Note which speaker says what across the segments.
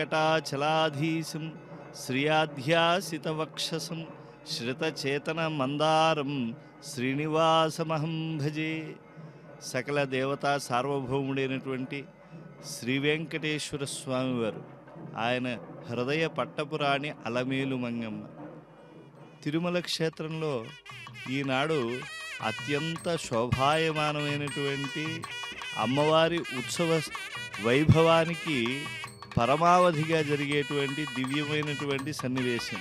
Speaker 1: వెంకటాచలాధీశం శ్రియాధ్యాసితవక్షసం శ్రితచేతన మందారం శ్రీనివాసమహం భజే. సకల దేవతా సార్వభౌముడైనటువంటి శ్రీ వెంకటేశ్వర స్వామివారు ఆయన హృదయ పట్టపురాణి అలమేలు మంగమ్మ. తిరుమల క్షేత్రంలో ఈనాడు అత్యంత శోభాయమానమైనటువంటి అమ్మవారి ఉత్సవ వైభవానికి పరమావధిగా జరిగేటువంటి దివ్యమైనటువంటి సన్నివేశం.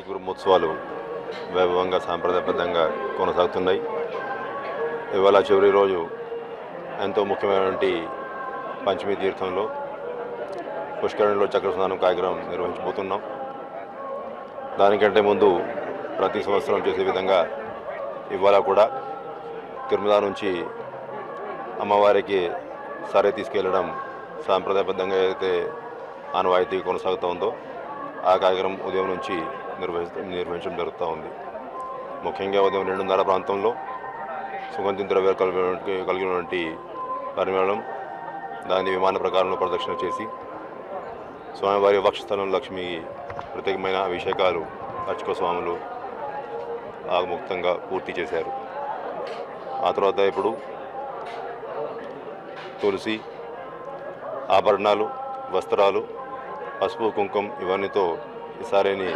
Speaker 2: కార్తీక బ్రహ్మోత్సవాలు వైభవంగా సాంప్రదాయబద్ధంగా కొనసాగుతున్నాయి. ఇవాళ చివరి రోజు ఎంతో ముఖ్యమైనటువంటి పంచమి తీర్థంలో పుష్కరణిలో చక్రస్నానం కార్యక్రమం నిర్వహించబోతున్నాం. దానికంటే ముందు ప్రతి సంవత్సరం చేసే విధంగా ఇవాళ కూడా తిరుమల నుంచి అమ్మవారికి సరే తీసుకెళ్ళడం సాంప్రదాయబద్ధంగా అయితే ఆనవాయితీ కొనసాగుతుందో ఆ కార్యక్రమం ఉదయం నుంచి నిర్వహిస్తూ నిర్వహించడం జరుగుతూ ఉంది. ముఖ్యంగా ఉదయం రెండున్నర ప్రాంతంలో సుగంధి ద్రవ్యాలు కలిగినటువంటి కలిగినటువంటి పరిమళం దాని విమాన ప్రకారంలో ప్రదక్షిణ చేసి స్వామివారి వక్షస్థలం లక్ష్మి ప్రత్యేకమైన అభిషేకాలు అర్చక స్వాములు ఆగముక్తంగా పూర్తి చేశారు. ఆ తర్వాత ఇప్పుడు తులసి ఆభరణాలు వస్త్రాలు పసుపు కుంకుమ ఇవన్నీతో ఈసారిని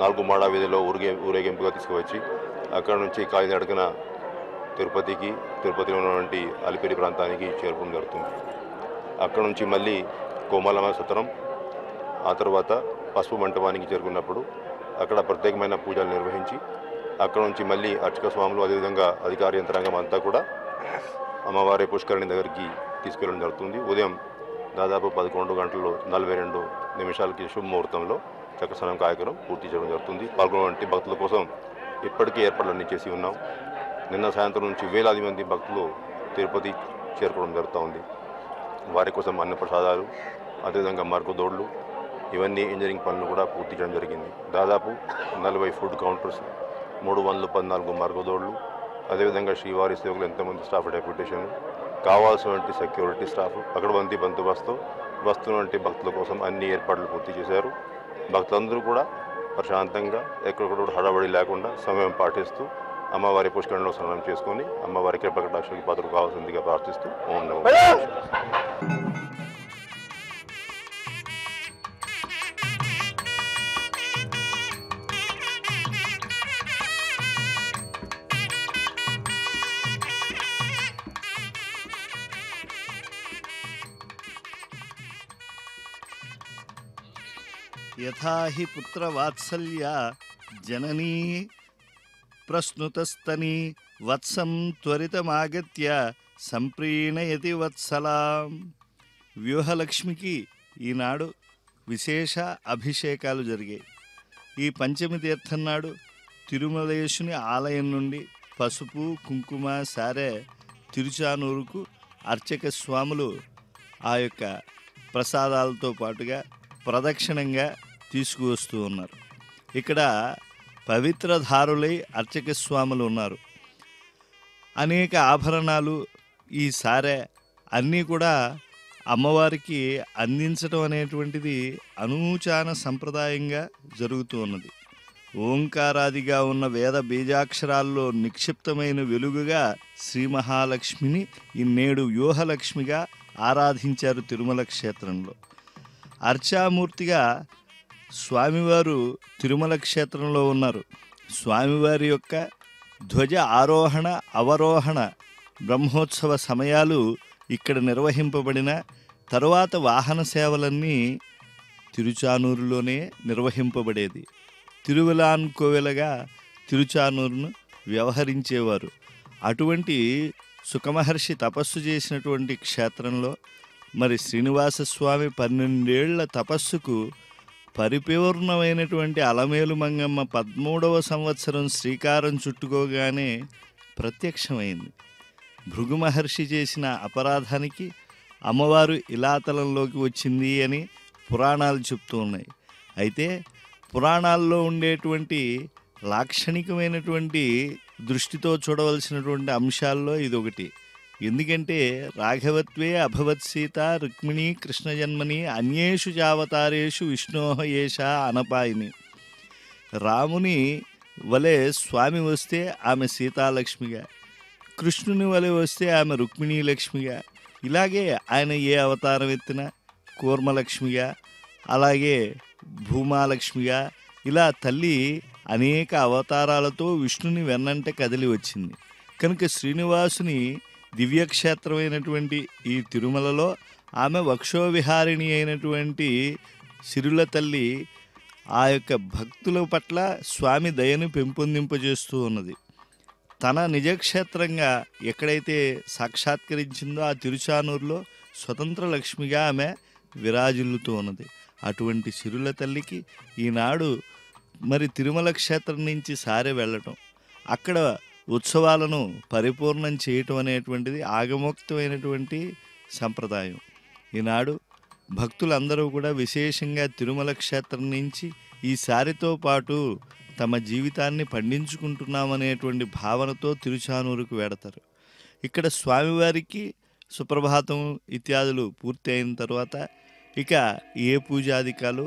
Speaker 2: నాలుగు మాడా వీధిలో ఊరిగే ఊరేగింపుగా తీసుకువచ్చి అక్కడ నుంచి కాలినడకన తిరుపతికి తిరుపతిలో ఉన్నటువంటి అలిపిరి ప్రాంతానికి చేరుకోవడం జరుగుతుంది. అక్కడ నుంచి మళ్ళీ కోమాలమ్మ సత్రం ఆ తర్వాత పసుపు మంటపానికి చేరుకున్నప్పుడు అక్కడ ప్రత్యేకమైన పూజలు నిర్వహించి అక్కడ నుంచి మళ్ళీ అర్చక స్వాములు అదేవిధంగా అధికార యంత్రాంగం అంతా కూడా అమ్మవారి పుష్కరిణి దగ్గరికి తీసుకెళ్ళడం జరుగుతుంది. ఉదయం దాదాపు పదకొండు గంటలు నలభై రెండు నిమిషాలకి శుభముహూర్తంలో చక్రస్నానం కార్యక్రమం పూర్తి చేయడం జరుగుతుంది. పాల్గొనవంటి భక్తుల కోసం ఇప్పటికే ఏర్పాట్లన్నీ చేసి ఉన్నాం. నిన్న సాయంత్రం నుంచి వేలాది మంది భక్తులు తిరుపతి చేరుకోవడం జరుగుతూ ఉంది. వారి కోసం అన్న ప్రసాదాలు అదేవిధంగా మరుగుదోడ్లు ఇవన్నీ ఇంజనీరింగ్ పనులు కూడా పూర్తి చేయడం జరిగింది. దాదాపు నలభై ఫుడ్ కౌంటర్స్ మూడు వందల పద్నాలుగు మరుగుదోడ్లు అదేవిధంగా శ్రీవారి సేవకులు ఎంతమంది స్టాఫ్ డెప్యుటేషన్ కావాల్సినటువంటి సెక్యూరిటీ స్టాఫ్ పకడ్బందీ బందోబస్తు వస్తున్నటువంటి భక్తుల కోసం అన్ని ఏర్పాట్లు పూర్తి చేశారు. భక్తులందరూ కూడా ప్రశాంతంగా ఎక్కడొక్కడ కూడా హడావడి లేకుండా సమయం పాటిస్తూ అమ్మవారి పుష్కరంలో స్నానం చేసుకొని అమ్మవారి కృపకటాక్షకి పాత్ర కావాల్సిందిగా ప్రార్థిస్తూ ఓం నమో
Speaker 1: తథా హి పుత్రవాత్సల్య జననీ ప్రశ్నుతస్తని వత్సం త్వరితమాగత్య సంప్రీణయతి వత్సలాం. వ్యూహలక్ష్మికి ఈనాడు విశేష అభిషేకాలు జరిగాయి. ఈ పంచమి తీర్థం నాడు తిరుమలేశుని ఆలయం నుండి పసుపు కుంకుమ సారే తిరుచానూరుకు అర్చక స్వాములు ఆ యొక్క ప్రసాదాలతో పాటుగా ప్రదక్షిణంగా తీసుకువస్తూ ఉన్నారు. ఇక్కడ పవిత్రధారులై అర్చక స్వాములు ఉన్నారు. అనేక ఆభరణాలు ఈ సారె అన్నీ కూడా అమ్మవారికి అందించడం అనేటువంటిది అనూచాన సంప్రదాయంగా జరుగుతూ ఉన్నది. ఓంకారాదిగా ఉన్న వేద బీజాక్షరాల్లో నిక్షిప్తమైన వెలుగుగా శ్రీ మహాలక్ష్మిని ఈ నేడు వ్యూహలక్ష్మిగా ఆరాధించారు తిరుమల క్షేత్రంలో. అర్చామూర్తిగా స్వామివారు తిరుమల క్షేత్రంలో ఉన్నారు. స్వామివారి యొక్క ధ్వజ ఆరోహణ అవరోహణ బ్రహ్మోత్సవ సమయాలు ఇక్కడ నిర్వహింపబడిన తరువాత వాహన సేవలన్నీ తిరుచానూరులోనే నిర్వహింపబడేది. తిరువలాన్కోవెలగా తిరుచానూరును వ్యవహరించేవారు. అటువంటి సుఖమహర్షి తపస్సు చేసినటువంటి క్షేత్రంలో మరి శ్రీనివాస స్వామి పన్నెండేళ్ళ తపస్సుకు పరిపూర్ణమైనటువంటి అలమేలు మంగమ్మ పదమూడవ సంవత్సరం శ్రీకారం చుట్టుకోగానే ప్రత్యక్షమైంది. భృగు మహర్షి చేసిన అపరాధానికి అమ్మవారు ఇలాతలంలోకి వచ్చింది అని పురాణాలు చెప్తూ ఉన్నాయి. అయితే పురాణాల్లో ఉండేటువంటి లాక్షణికమైనటువంటి దృష్టితో చూడవలసినటువంటి అంశాల్లో ఇది ఒకటి ఎందుకంటే రాఘవత్వే అభవత్ సీత రుక్మిణి కృష్ణ జన్మని అన్యేషు జావతారేషు విష్ణోహ ఏష అనపాయిని. రాముని వలె స్వామి వస్తే ఆమె సీతాలక్ష్మిగా కృష్ణుని వలె వస్తే ఆమె రుక్మిణీ లక్ష్మిగా ఇలాగే ఆయన ఏ అవతారం ఎత్తినా కూర్మలక్ష్మిగా అలాగే భూమాలక్ష్మిగా ఇలా తల్లి అనేక అవతారాలతో విష్ణుని వెన్నంటే కదిలి వచ్చింది. కనుక శ్రీనివాసుని దివ్యక్షేత్రమైనటువంటి ఈ తిరుమలలో ఆమె వక్షోవిహారిణి అయినటువంటి సిరుల తల్లి ఆ యొక్క భక్తుల పట్ల స్వామి దయను పెంపొందింపజేస్తూ ఉన్నది. తన నిజక్షేత్రంగా ఎక్కడైతే సాక్షాత్కరించిందో ఆ తిరుచానూరులో స్వతంత్ర లక్ష్మిగా ఆమె విరాజిల్లుతూ ఉన్నది. అటువంటి సిరుల తల్లికి ఈనాడు మరి తిరుమల క్షేత్రం నుంచి సారె వెళ్ళటం. అక్కడ ఉత్సవాలను పరిపూర్ణం చేయటం అనేటువంటిది ఆగమోక్తమైనటువంటి సంప్రదాయం. ఈనాడు భక్తులందరూ కూడా విశేషంగా తిరుమల క్షేత్రం నుంచి ఈసారితో పాటు తమ జీవితాన్ని పండించుకుంటున్నామనేటువంటి భావనతో తిరుచానూరుకు వెడతారు. ఇక్కడ స్వామివారికి సుప్రభాతం ఇత్యాదులు పూర్తి అయిన తర్వాత ఇక ఏ పూజాధికాలు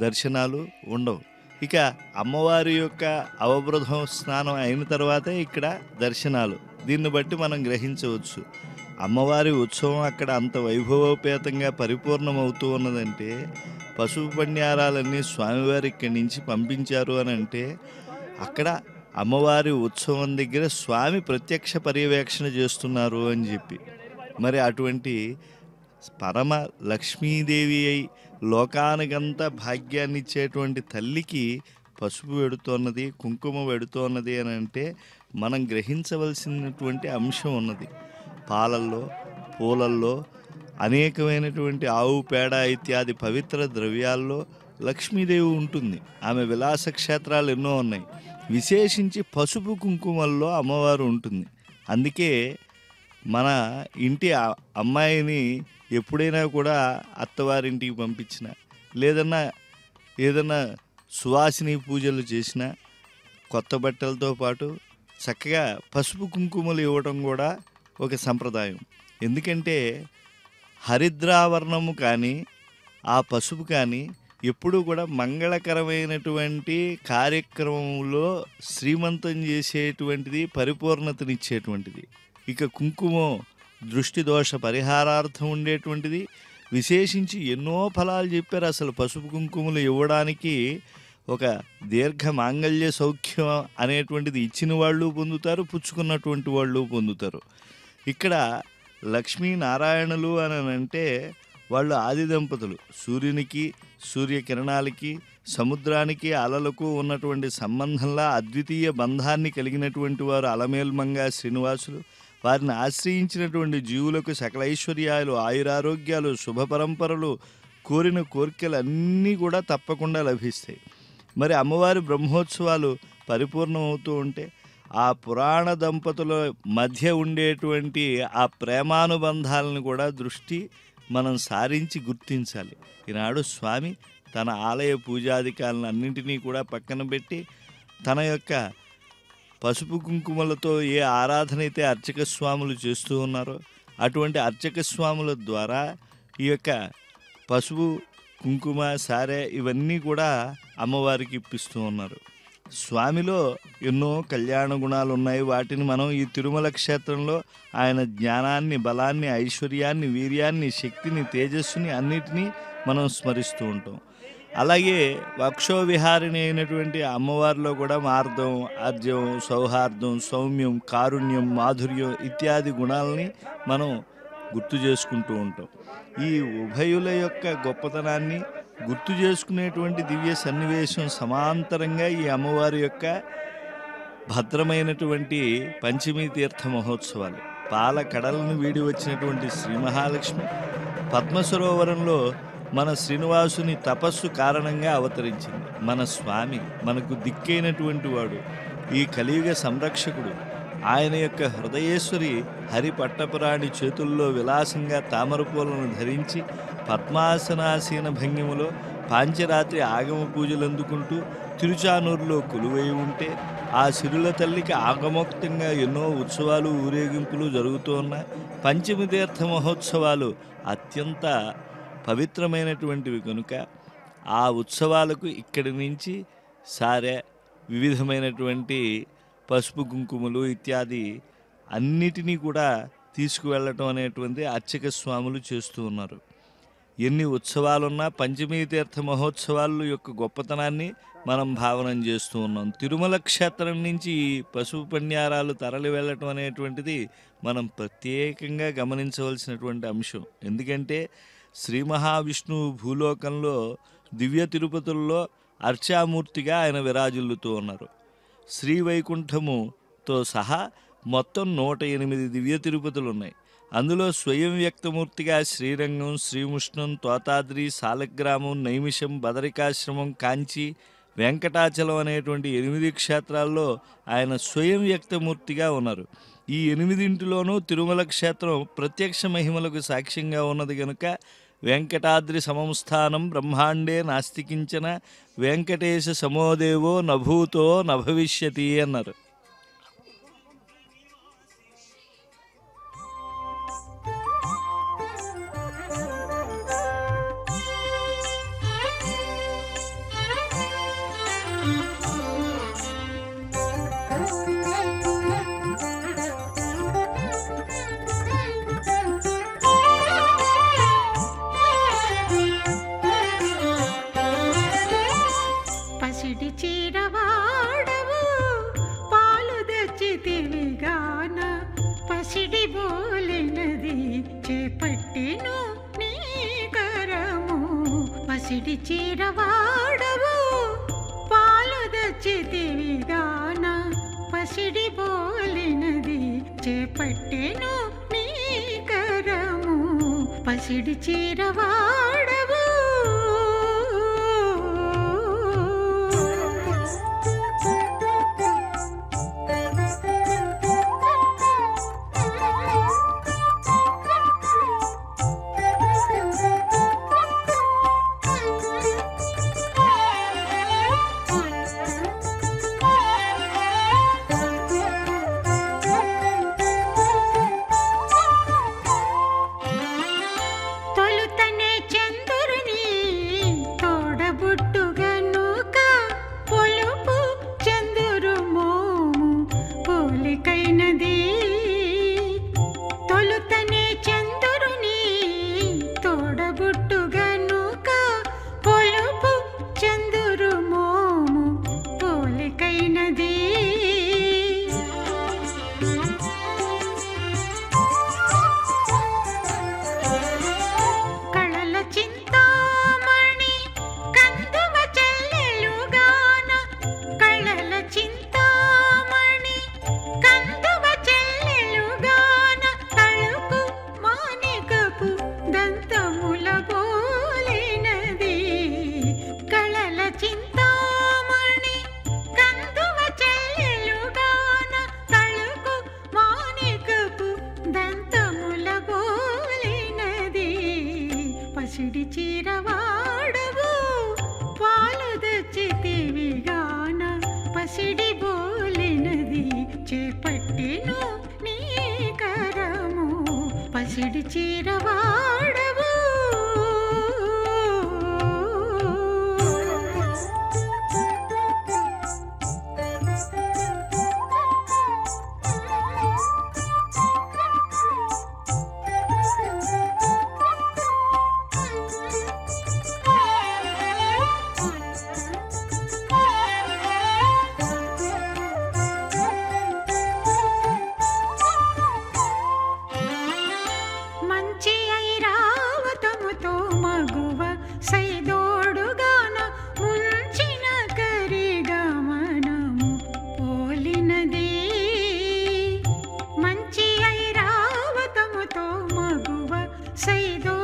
Speaker 1: దర్శనాలు ఉండవు. ఇక అమ్మవారి యొక్క అవబృధం స్నానం అయిన తర్వాతే ఇక్కడ దర్శనాలు. దీన్ని బట్టి మనం గ్రహించవచ్చు. అమ్మవారి ఉత్సవం అక్కడ అంత వైభవోపేతంగా పరిపూర్ణమవుతూ ఉన్నదంటే పశువు పణ్యారాలన్నీ స్వామివారి ఇక్కడి నుంచి పంపించారు అని అంటే అక్కడ అమ్మవారి ఉత్సవం దగ్గర స్వామి ప్రత్యక్ష పర్యవేక్షణ చేస్తున్నారు అని చెప్పి. మరి అటువంటి పరమ లక్ష్మీదేవి అయి లోకానికంతా భాగ్యాన్ని ఇచ్చేటువంటి తల్లికి పసుపు వెడుతోన్నది కుంకుమ వెడుతోన్నది అని అంటే మనం గ్రహించవలసినటువంటి అంశం ఉన్నది. పాలల్లో పూలల్లో అనేకమైనటువంటి ఆవు పేడ ఇత్యాది పవిత్ర ద్రవ్యాల్లో లక్ష్మీదేవి ఉంటుంది. ఆమె విలాస క్షేత్రాలు ఎన్నో ఉన్నాయి. విశేషించి పసుపు కుంకుమల్లో అమ్మవారు ఉంటుంది. అందుకే మన ఇంటి అమ్మాయిని ఎప్పుడైనా కూడా అత్తవారింటికి పంపించిన లేదన్నా ఏదన్నా సువాసిని పూజలు చేసినా కొత్త బట్టలతో పాటు చక్కగా పసుపు కుంకుమలు ఇవ్వడం కూడా ఒక సంప్రదాయం. ఎందుకంటే హరిద్రావరణము కానీ ఆ పసుపు కానీ ఎప్పుడూ కూడా మంగళకరమైనటువంటి కార్యక్రమంలో శ్రీమంతం చేసేటువంటిది పరిపూర్ణతనిచ్చేటువంటిది. ఇక కుంకుమం దృష్టి దోష పరిహారార్థం ఉండేటువంటిది. విశేషించి ఎన్నో ఫలాలు చెప్పారు అసలు పసుపు కుంకుమలు ఇవ్వడానికి ఒక దీర్ఘ మాంగళ్య సౌఖ్యం అనేటువంటిది ఇచ్చిన వాళ్ళు పొందుతారు పుచ్చుకున్నటువంటి వాళ్ళు పొందుతారు. ఇక్కడ లక్ష్మీనారాయణులు అని అంటే వాళ్ళు ఆది దంపతులు. సూర్యునికి సూర్యకిరణాలకి సముద్రానికి అలలకు ఉన్నటువంటి సంబంధంలా అద్వితీయ బంధాన్ని కలిగినటువంటి వారు అలమేల్మంగా శ్రీనివాసులు. వారిని ఆశ్రయించినటువంటి జీవులకు సకల ఐశ్వర్యాలు ఆయురారోగ్యాలు శుభ పరంపరలు కోరిన కోరికలు అన్నీ కూడా తప్పకుండా లభిస్తాయి. మరి అమ్మవారి బ్రహ్మోత్సవాలు పరిపూర్ణమవుతూ ఉంటే ఆ పురాణ దంపతుల మధ్య ఉండేటువంటి ఆ ప్రేమానుబంధాలను కూడా దృష్టి మనం సారించి గుర్తించాలి. ఈనాడు స్వామి తన ఆలయ పూజాధికారులను అన్నింటినీ కూడా పక్కన పెట్టి తన యొక్క పసుపు కుంకుమలతో ఏ ఆరాధన అయితే అర్చక స్వాములు చేస్తూ ఉన్నారో అటువంటి అర్చక స్వాముల ద్వారా ఈ యొక్క పసుపు కుంకుమ సారె ఇవన్నీ కూడా అమ్మవారికి ఇప్పిస్తూ ఉన్నారు. స్వామిలో ఎన్నో కళ్యాణ గుణాలు ఉన్నాయి. వాటిని మనం ఈ తిరుమల క్షేత్రంలో ఆయన జ్ఞానాన్ని బలాన్ని ఐశ్వర్యాన్ని వీర్యాన్ని శక్తిని తేజస్సుని అన్నిటినీ మనం స్మరిస్తూ ఉంటాం. అలాగే వక్షోవిహారిణి అయినటువంటి అమ్మవారిలో కూడా మార్దం ఆర్జం సౌహార్దం సౌమ్యం కారుణ్యం మాధుర్యం ఇత్యాది గుణాలని మనం గుర్తు చేసుకుంటూ ఉంటాం. ఈ ఉభయుల యొక్క గొప్పతనాన్ని గుర్తు చేసుకునేటువంటి దివ్య సన్నివేశం సమాంతరంగా ఈ అమ్మవారి యొక్క భద్రమైనటువంటి పంచమీ తీర్థ మహోత్సవాలు. పాల కడలను వీడి వచ్చినటువంటి శ్రీ మహాలక్ష్మి పద్మసరోవరంలో మన శ్రీనివాసుని తపస్సు కారణంగా అవతరించింది. మన స్వామి మనకు దిక్కైనటువంటి వాడు. ఈ కలియుగ సంరక్షకుడు. ఆయన యొక్క హృదయేశ్వరి హరి పట్టపురాణి చేతుల్లో విలాసంగా తామరపూలను ధరించి పద్మాసనాసీన భంగిమలో పాంచరాత్రి ఆగమ పూజలు అందుకుంటూ తిరుచానూరులో కొలువై ఉంటే ఆ సిరుల తల్లికి ఆగమోక్తంగా ఎన్నో ఉత్సవాలు ఊరేగింపులు జరుగుతూ ఉన్నాయి పంచమి తీర్థ మహోత్సవాలు అత్యంత పవిత్రమైనటువంటివి కనుక ఆ ఉత్సవాలకు ఇక్కడి నుంచి సారే వివిధమైనటువంటి పసుపు కుంకుమలు ఇత్యాది అన్నిటినీ కూడా తీసుకువెళ్ళటం అనేటువంటి అర్చక స్వాములు చేస్తూ ఉన్నారు. ఎన్ని ఉత్సవాలున్నా పంచమీ తీర్థ మహోత్సవాలు యొక్క గొప్పతనాన్ని మనం భావనం చేస్తూ ఉన్నాం. తిరుమల క్షేత్రం నుంచి పశువు పణ్యారాలు తరలి వెళ్ళటం అనేటువంటిది మనం ప్రత్యేకంగా గమనించవలసినటువంటి అంశం. ఎందుకంటే శ్రీ మహావిష్ణువు భూలోకంలో దివ్య తిరుపతుల్లో అర్చామూర్తిగా ఆయన విరాజిల్లుతూ ఉన్నారు. శ్రీ వైకుంఠముతో సహా మొత్తం నూట ఎనిమిది దివ్య తిరుపతులు ఉన్నాయి అందులో స్వయం వ్యక్తమూర్తిగా శ్రీరంగం శ్రీముష్ణం తోతాద్రి సాలగ్రామం నైమిషం బదరికాశ్రమం కాంచి వెంకటాచలం అనేటువంటి ఎనిమిది క్షేత్రాల్లో ఆయన స్వయం వ్యక్తమూర్తిగా ఉన్నారు. ఈ ఎనిమిదింటిలోనూ తిరుమల క్షేత్రం ప్రత్యక్ష మహిమలకు సాక్ష్యంగా ఉన్నది కనుక వెంకటాద్రి సమంస్థానం బ్రహ్మాండే నాస్తికించిన వెంకటేశ సమోదేవో నభూతో నభవిష్యతి అన్నారు.
Speaker 3: పసిడి చీరవాడవు. పాలు తెచ్చితివిగాన పసిడి పోలినది చేపట్టెను నీ కరము. పసిడి చీరవాడ do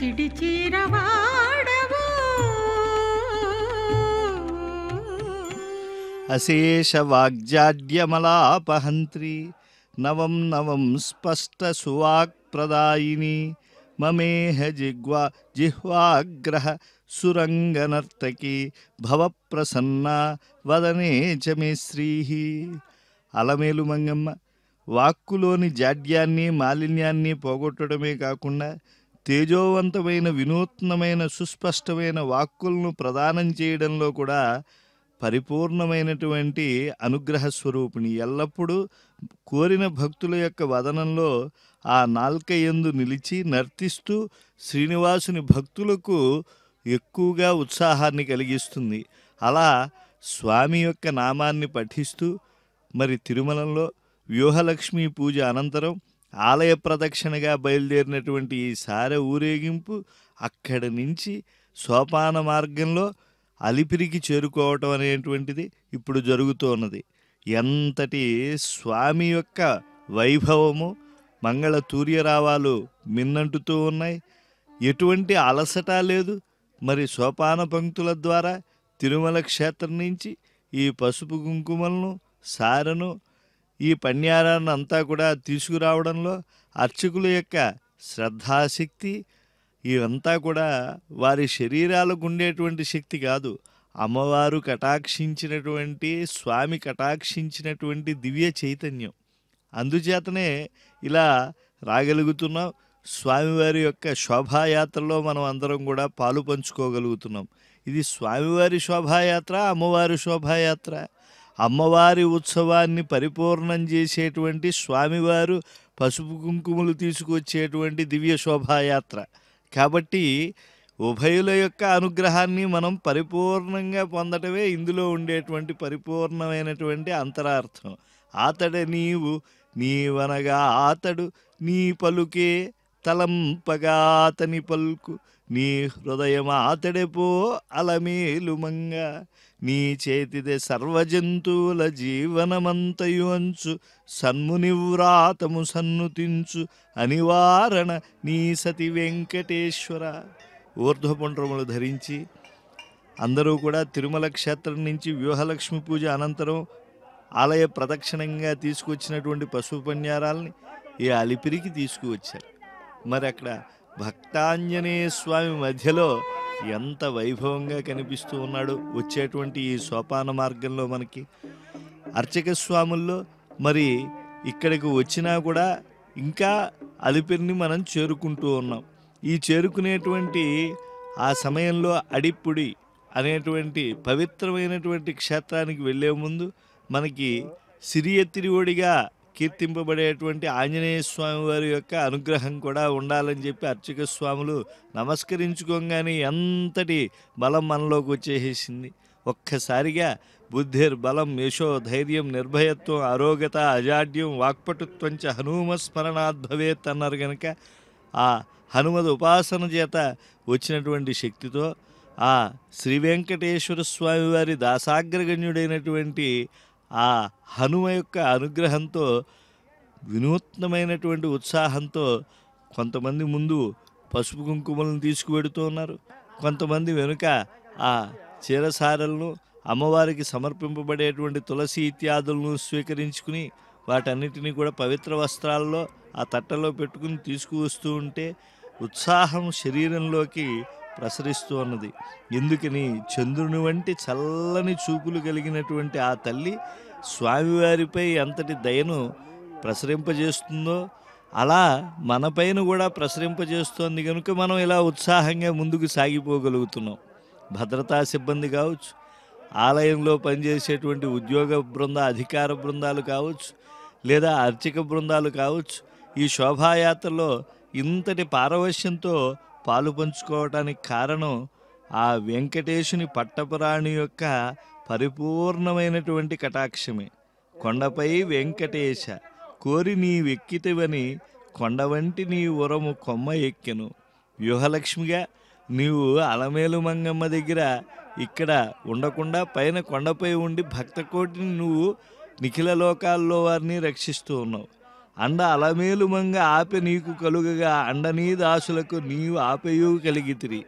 Speaker 3: పసిడి చీరవాడవు.
Speaker 1: అశేష వాగ్జాడ్యమలాపహంత్రి నవం నవం స్పష్ట సువాక్ప్రదాయిని మమేహ జిగ్వా జిహ్వాగ్రహ సురంగనర్తకి భవప్రసన్న వదనే చ మే శ్రీహి. అలమేలు మంగమ్మ వాక్కులోని జాడ్యాన్ని మాలిన్యాన్ని పోగొట్టడమే కాకుండా తేజోవంతమైన వినూత్నమైన సుస్పష్టమైన వాక్కులను ప్రదానం చేయడంలో కూడా పరిపూర్ణమైనటువంటి అనుగ్రహ స్వరూపిణి ఎల్లప్పుడూ కోరిన భక్తుల యొక్క వదనంలో ఆ నాల్క ఎందు నిలిచి నర్తిస్తూ శ్రీనివాసుని భక్తులకు ఎక్కువగా ఉత్సాహాన్ని కలిగిస్తుంది. అలా స్వామి యొక్క నామాన్ని పఠిస్తూ మరి తిరుమలలో వ్యూహలక్ష్మి పూజ అనంతరం ఆలయ ప్రదక్షిణగా బయలుదేరినటువంటి ఈ సార ఊరేగింపు అక్కడి నుంచి సోపాన మార్గంలో అలిపిరికి చేరుకోవటం అనేటువంటిది ఇప్పుడు జరుగుతూ ఉన్నది. ఎంతటి స్వామి యొక్క వైభవము మంగళ తూర్యరావాలు మిన్నంటుతూ ఉన్నాయి. ఎటువంటి అలసట లేదు. మరి సోపాన పంక్తుల ద్వారా తిరుమల క్షేత్రం నుంచి ఈ పసుపు కుంకుమలను సారను ఈ పణ్యారాన్ని అంతా కూడా తీసుకురావడంలో అర్చకుల యొక్క శ్రద్ధాశక్తి ఇవంతా కూడా వారి శరీరాలకు ఉండేటువంటి శక్తి కాదు. అమ్మవారు కటాక్షించినటువంటి స్వామి కటాక్షించినటువంటి దివ్య చైతన్యం. అందుచేతనే ఇలా రాగలుగుతున్నాం. స్వామివారి యొక్క శోభాయాత్రలో మనం అందరం కూడా పాలు పంచుకోగలుగుతున్నాం. ఇది స్వామివారి శోభాయాత్ర అమ్మవారి శోభాయాత్ర. అమ్మవారి ఉత్సవాన్ని పరిపూర్ణం చేసేటువంటి స్వామివారు పసుపు కుంకుమలు తీసుకొచ్చేటువంటి దివ్య శోభాయాత్ర. కాబట్టి ఉభయుల యొక్క అనుగ్రహాన్ని మనం పరిపూర్ణంగా పొందటమే ఇందులో ఉండేటువంటి పరిపూర్ణమైనటువంటి అంతరార్థం. ఆతడ నీవు నీవనగా ఆతడు నీ పలుకే తలంపగా అతని పలుకు నీ హృదయం హృదయమాతడెపో అలమేలుమంగ నీ చేతిదే సర్వజంతువుల జీవనమంతయు అంచు. సన్మునివ్రాతము సన్నుతించు అనివారణ నీ సతి వెంకటేశ్వర. ఊర్ధ్వపుండ్రములు ధరించి అందరూ కూడా తిరుమల క్షేత్రం నుంచి వ్యూహలక్ష్మి పూజ అనంతరం ఆలయ ప్రదక్షిణంగా తీసుకొచ్చినటువంటి పశుపన్యారాల్ని ఈ అలిపిరికి తీసుకువచ్చారు. మరి అక్కడ భక్తాంజనేయ స్వామి మధ్యలో ఎంత వైభవంగా కనిపిస్తూ ఉన్నాడు వచ్చేటువంటి ఈ సోపాన మార్గంలో మనకి అర్చక స్వాముల్లో మరి ఇక్కడికి వచ్చినా కూడా ఇంకా అలిపిరిని మనం చేరుకుంటూ ఉన్నాం. ఈ చేరుకునేటువంటి ఆ సమయంలో అడిప్పుడి అనేటువంటి పవిత్రమైనటువంటి క్షేత్రానికి వెళ్ళే ముందు మనకి సిరియత్తిరివుడిగా కీర్తింపబడేటువంటి ఆంజనేయ స్వామి వారి యొక్క అనుగ్రహం కూడా ఉండాలని చెప్పి అర్చక స్వాములు నమస్కరించుకోగానే ఎంతటి బలం మనలోకి వచ్చేసేసింది ఒక్కసారిగా బుద్ధిర్ బలం యశో ధైర్యం నిర్భయత్వం ఆరోగ్యత అజాడ్యం వాక్పటుత్వం చ హనుమ స్మరణాద్భవేత్ అన్నారు కనుక ఆ హనుమద్ ఉపాసన చేత వచ్చినటువంటి శక్తితో ఆ శ్రీ వెంకటేశ్వర స్వామివారి దాసాగ్రగణ్యుడైనటువంటి ఆ హనుమ యొక్క అనుగ్రహంతో వినూత్నమైనటువంటి ఉత్సాహంతో కొంతమంది ముందు పసుపు కుంకుమలను తీసుకువెడుతూ ఉన్నారు. కొంతమంది వెనుక ఆ చీరసారలను అమ్మవారికి సమర్పింపబడేటువంటి తులసి ఇత్యాదులను స్వీకరించుకుని వాటన్నిటినీ కూడా పవిత్ర వస్త్రాల్లో ఆ తట్టలో పెట్టుకుని తీసుకువస్తూ ఉంటే ఉత్సాహం శరీరంలోకి ప్రసరిస్తూ ఉన్నది ఎందుకని చంద్రుని వంటి చల్లని చూపులు కలిగినటువంటి ఆ తల్లి స్వామివారిపై ఎంతటి దయను ప్రసరింపజేస్తుందో అలా మనపైన కూడా ప్రసరింపజేస్తోంది కనుక మనం ఇలా ఉత్సాహంగా ముందుకు సాగిపోగలుగుతున్నాం. భద్రతా సిబ్బంది కావచ్చు ఆలయంలో పనిచేసేటువంటి ఉద్యోగ బృంద అధికార బృందాలు కావచ్చు లేదా అర్చక బృందాలు కావచ్చు ఈ శోభాయాత్రలో ఇంతటి పారవశ్యంతో పాలు పంచుకోవటానికి కారణం ఆ వెంకటేశుని పట్టపురాణి యొక్క పరిపూర్ణమైనటువంటి కటాక్షమే. కొండపై వెంకటేశ కోరి నీ వెక్కితివని కొండ వంటి నీ ఉరము కొమ్మ ఎక్కెను. వ్యూహలక్ష్మిగా నీవు అలమేలు మంగమ్మ దగ్గర ఇక్కడ ఉండకుండా పైన కొండపై ఉండి భక్తకోటిని నువ్వు నిఖిల లోకాల్లో వారిని రక్షిస్తూ ఉన్నావు. అండ అలమేలుమంగ ఆపె నీకు కలుగగా అండనీ దాసులకు నీవు ఆపేయు కలిగితిరి.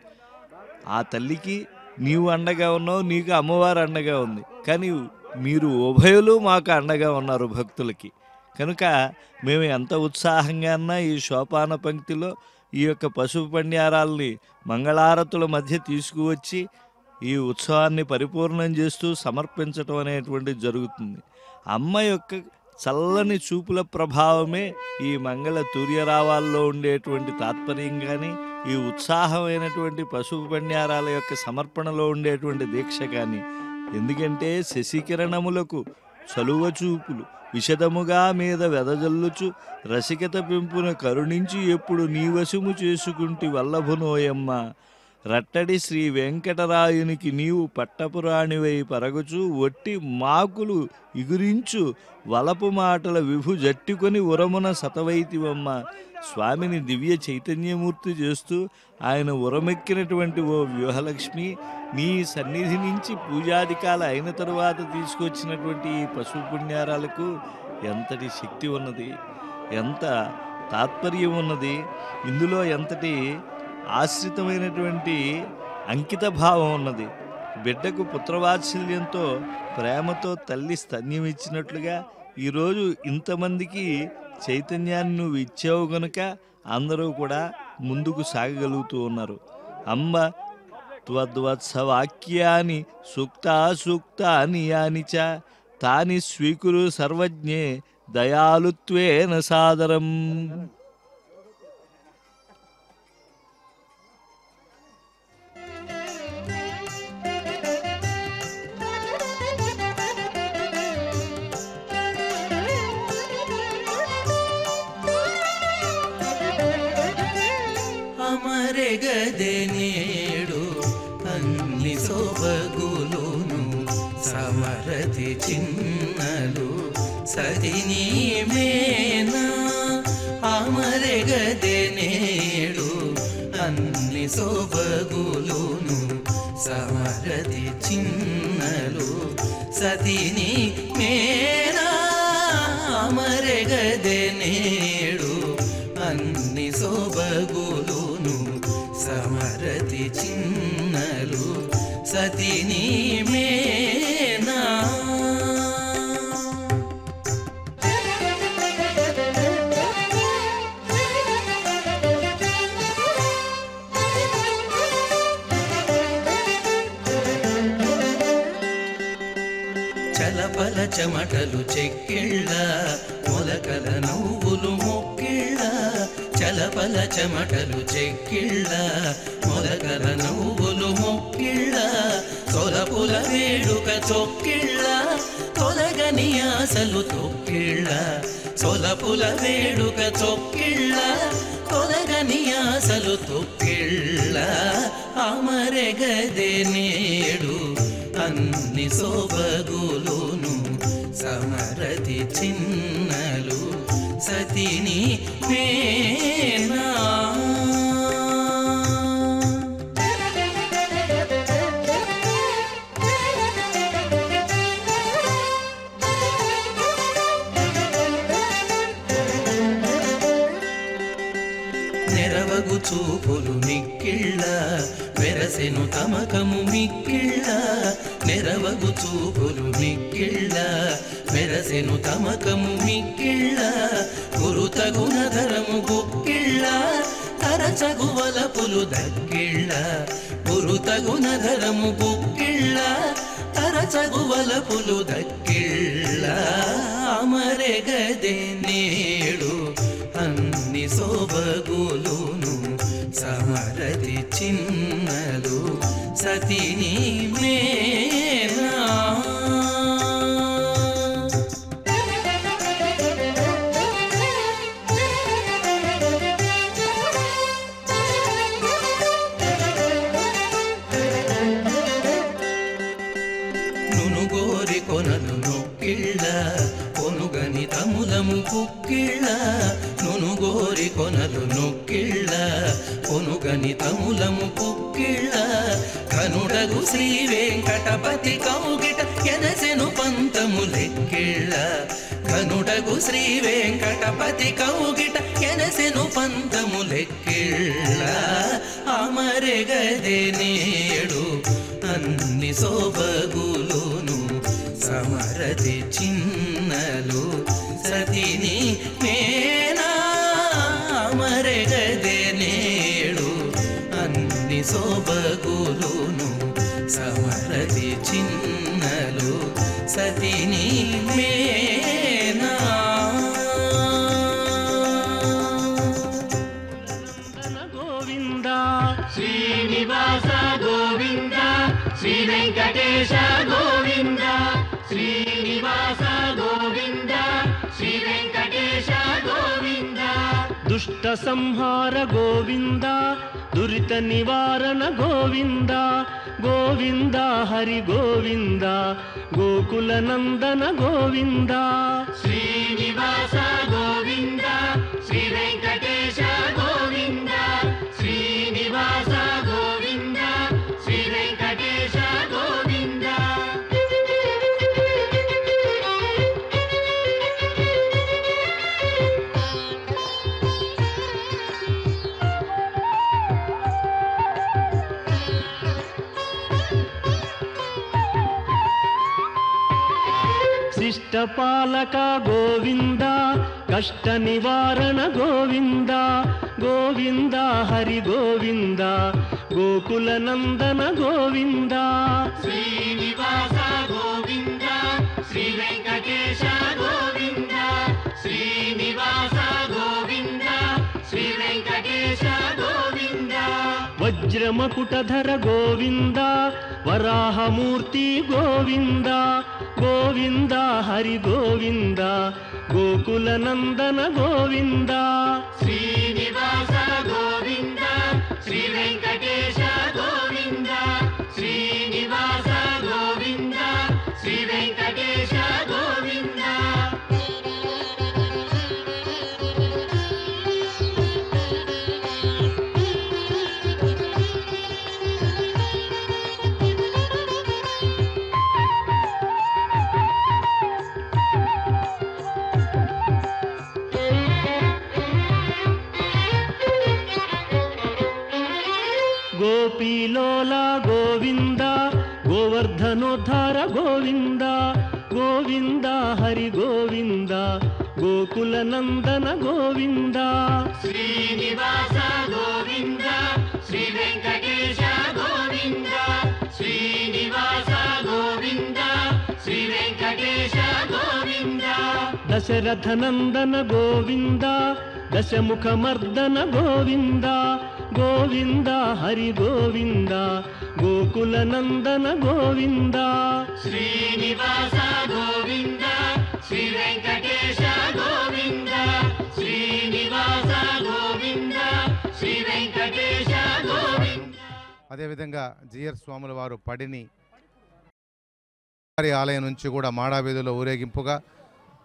Speaker 1: ఆ తల్లికి నీవు అండగా ఉన్నావు నీకు అమ్మవారు అండగా ఉంది. కానీ మీరు ఉభయులు మాకు అండగా ఉన్నారు భక్తులకి. కనుక మేము ఎంత ఉత్సాహంగా అన్నా ఈ సోపాన పంక్తిలో ఈ యొక్క పశువు పండ్యారాల్ని మంగళారతుల మధ్య తీసుకువచ్చి ఈ ఉత్సవాన్ని పరిపూర్ణం చేస్తూ సమర్పించటం అనేటువంటిది జరుగుతుంది. అమ్మ యొక్క చల్లని చూపుల ప్రభావమే ఈ మంగళ తూర్యరావాల్లో ఉండేటువంటి తాత్పర్యం కానీ ఈ ఉత్సాహమైనటువంటి పశువు పణ్యారాల యొక్క సమర్పణలో ఉండేటువంటి దీక్ష కానీ ఎందుకంటే శశికిరణములకు చలువ చూపులు విషదముగా మీద వెదజల్లుచు రసికత పెంపున కరుణించి ఎప్పుడు నీ వశము చేసుకుంటి వల్లభునోయమ్మ. రట్టడి శ్రీ వెంకటరాయునికి నీవు పట్టపురాణివై పరగుచు ఒట్టి మాకులు ఇగురించు వలపు మాటల విభు జట్టుకొని ఉరమున సతవైతివమ్మ. స్వామిని దివ్య చైతన్యమూర్తి చేస్తూ ఆయన ఉరమెక్కినటువంటి ఓ వ్యూహలక్ష్మి నీ సన్నిధి నుంచి పూజాధికాలు అయిన తరువాత తీసుకొచ్చినటువంటి ఈ పశు పుణ్యారాలకు ఎంతటి శక్తి ఉన్నది ఎంత తాత్పర్యం ఉన్నది ఇందులో ఎంతటి ఆశ్రితమైనటువంటి అంకిత భావం ఉన్నది. బిడ్డకు పుత్రవాత్సల్యంతో ప్రేమతో తల్లి స్తన్యం ఇచ్చినట్లుగా ఈరోజు ఇంతమందికి చైతన్యాన్ని నువ్వు ఇచ్చావు గనుక అందరూ కూడా ముందుకు సాగగలుగుతూ ఉన్నారు. అమ్మ త్వద్వత్సవాక్యాని సూక్తాసూక్తాని యాని చ తాని స్వీకురు సర్వజ్ఞే దయాలుత్వేన సాదరం.
Speaker 4: అమరెగదె నేడు అన్ని సొబగులును సమరతి చిన్నలు సదిని మేనా అమరెగదె నేడు సోబగులును సమరది చిన్నలు సతిని మేనా మరెగదే నేడు చిన్నలు సతిని మేనా? చలపల చెమటలు చెక్కిళ్ళ మొలకల నవ్వులు చలపల చెమటలు చెక్కిళ్ళ మొదకల నవ్వులు మొక్కిళ్ళ తొలపుల వేడుక చొక్కిళ్ళ తొలగని ఆశలు తొక్కిళ్ళ సొలపుల వేడుక చొక్కిళ్ళ తొలగని ఆశలు తొక్కిళ్ళ. అమరెగదే నేడు అన్ని సోబగులును సమరతి చిన్నలు. సతిని మేనా నెరవగు చూపులు మిక్కిళ్ళ వెరసెను తమకము మిక్కిళ్ళ. నెరవగు చూపులు మిక్కిళ్ళ వెరసెను తమకము మిక్కిళ్ళ గురుతగున ధరము గుక్కిళ్ళ తరచగు వలపులు దక్కిళ్ళ గురుతగున ధరము గుక్కిళ్ళ తరచగు వలపులు దక్కిళ్ళ అమరెగదే నేడు అన్ని శోభగులును సమరతి చిన్నలు సతిని మే తములము కుక్కిళ్ళ కనుడగు శ్రీ వెంకటపతి కౌగిట ఎనసెను పంతము లెక్కిళ్ళ. కనుడగు శ్రీ వెంకటపతి కౌగిట ఎనసెను పంతము లెక్కిళ్ళ. అమరెగదే నేడు అన్ని శోభగులును సమరతి చిన్నలు. సతిని మేనా శోభగులును సమరతి చిన్నలు సతిని మేనా
Speaker 5: గోవింద. శ్రీనివాస గోవింద శ్రీ వెంకటేశ గోవింద శ్రీనివాస గోవింద శ్రీ వెంకటేశ గోవింద. దుష్ట సంహార గోవింద దురిత నివారణ గోవింద గోవింద హరి గోవింద గోకుల నందన గోవింద. శ్రీనివాస గోవింద శిష్టపాలక గోవింద కష్ట నివారణ గోవింద గోవింద హరి గోవింద గోకుల నందన గోవింద. శ్రీనివాస గోవింద శ్రీ వెంకటేశ వజ్రమకుటధర గోవింద వరాహమూర్తి గోవింద గోవింద హరి గోవింద గోకుల నందన గోవింద శ్రీనివాస గోవింద శ్రీ వెంకటేశ గోకుల నందన గోవింద శ్రీనివాస గోవింద శ్రీ వెంకటేశ గోవింద శ్రీనివాస గోవింద శ్రీ వెంకటేశ గోవింద. దశరథ నందన గోవింద దశముఖ మర్దన గోవింద గోవింద హరి గోవింద గోకుల నందన గోవింద. శ్రీనివాస గోవింద శ్రీ వెంకటేశ
Speaker 6: అదేవిధంగా జిఆర్ స్వాముల వారు పడిని వారి ఆలయం నుంచి కూడా మాడావీధిలో ఊరేగింపుగా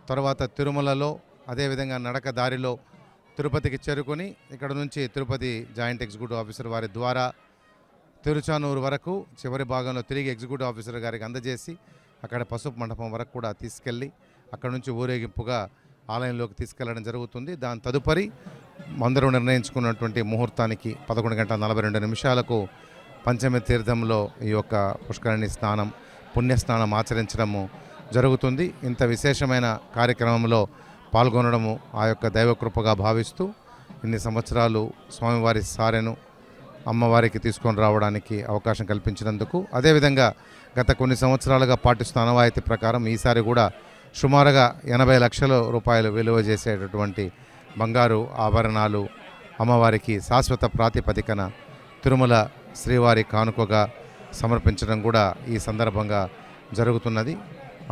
Speaker 6: తర్వాత తిరుమలలో అదేవిధంగా నడక దారిలో తిరుపతికి చేరుకొని ఇక్కడ నుంచి తిరుపతి జాయింట్ ఎగ్జిక్యూటివ్ ఆఫీసర్ వారి ద్వారా తిరుచానూరు వరకు చివరి భాగంలో తిరిగి ఎగ్జిక్యూటివ్ ఆఫీసర్ గారికి అందజేసి అక్కడ పసుపు మండపం వరకు కూడా తీసుకెళ్ళి అక్కడ నుంచి ఊరేగింపుగా ఆలయంలోకి తీసుకెళ్ళడం జరుగుతుంది. దాని తదుపరి అందరూ నిర్ణయించుకున్నటువంటి ముహూర్తానికి పదకొండు గంటల నలభై రెండు నిమిషాలకు పంచమి తీర్థంలో ఈ యొక్క పుష్కరిణి స్నానం పుణ్యస్నానం ఆచరించడము జరుగుతుంది. ఇంత విశేషమైన కార్యక్రమంలో పాల్గొనడము ఆ యొక్క దైవకృపగా భావిస్తూ ఇన్ని సంవత్సరాలు స్వామివారి సారెను అమ్మవారికి తీసుకొని రావడానికి అవకాశం కల్పించినందుకు అదేవిధంగా గత కొన్ని సంవత్సరాలుగా పాటిస్తున్న అనవాయితీ ప్రకారం ఈసారి కూడా సుమారుగా ఎనభై లక్షల రూపాయలు విలువ చేసేటటువంటి బంగారు ఆభరణాలు అమ్మవారికి శాశ్వత ప్రాతిపదికన తిరుమల శ్రీవారి కానుకగా సమర్పించడం కూడా ఈ సందర్భంగా జరుగుతున్నది.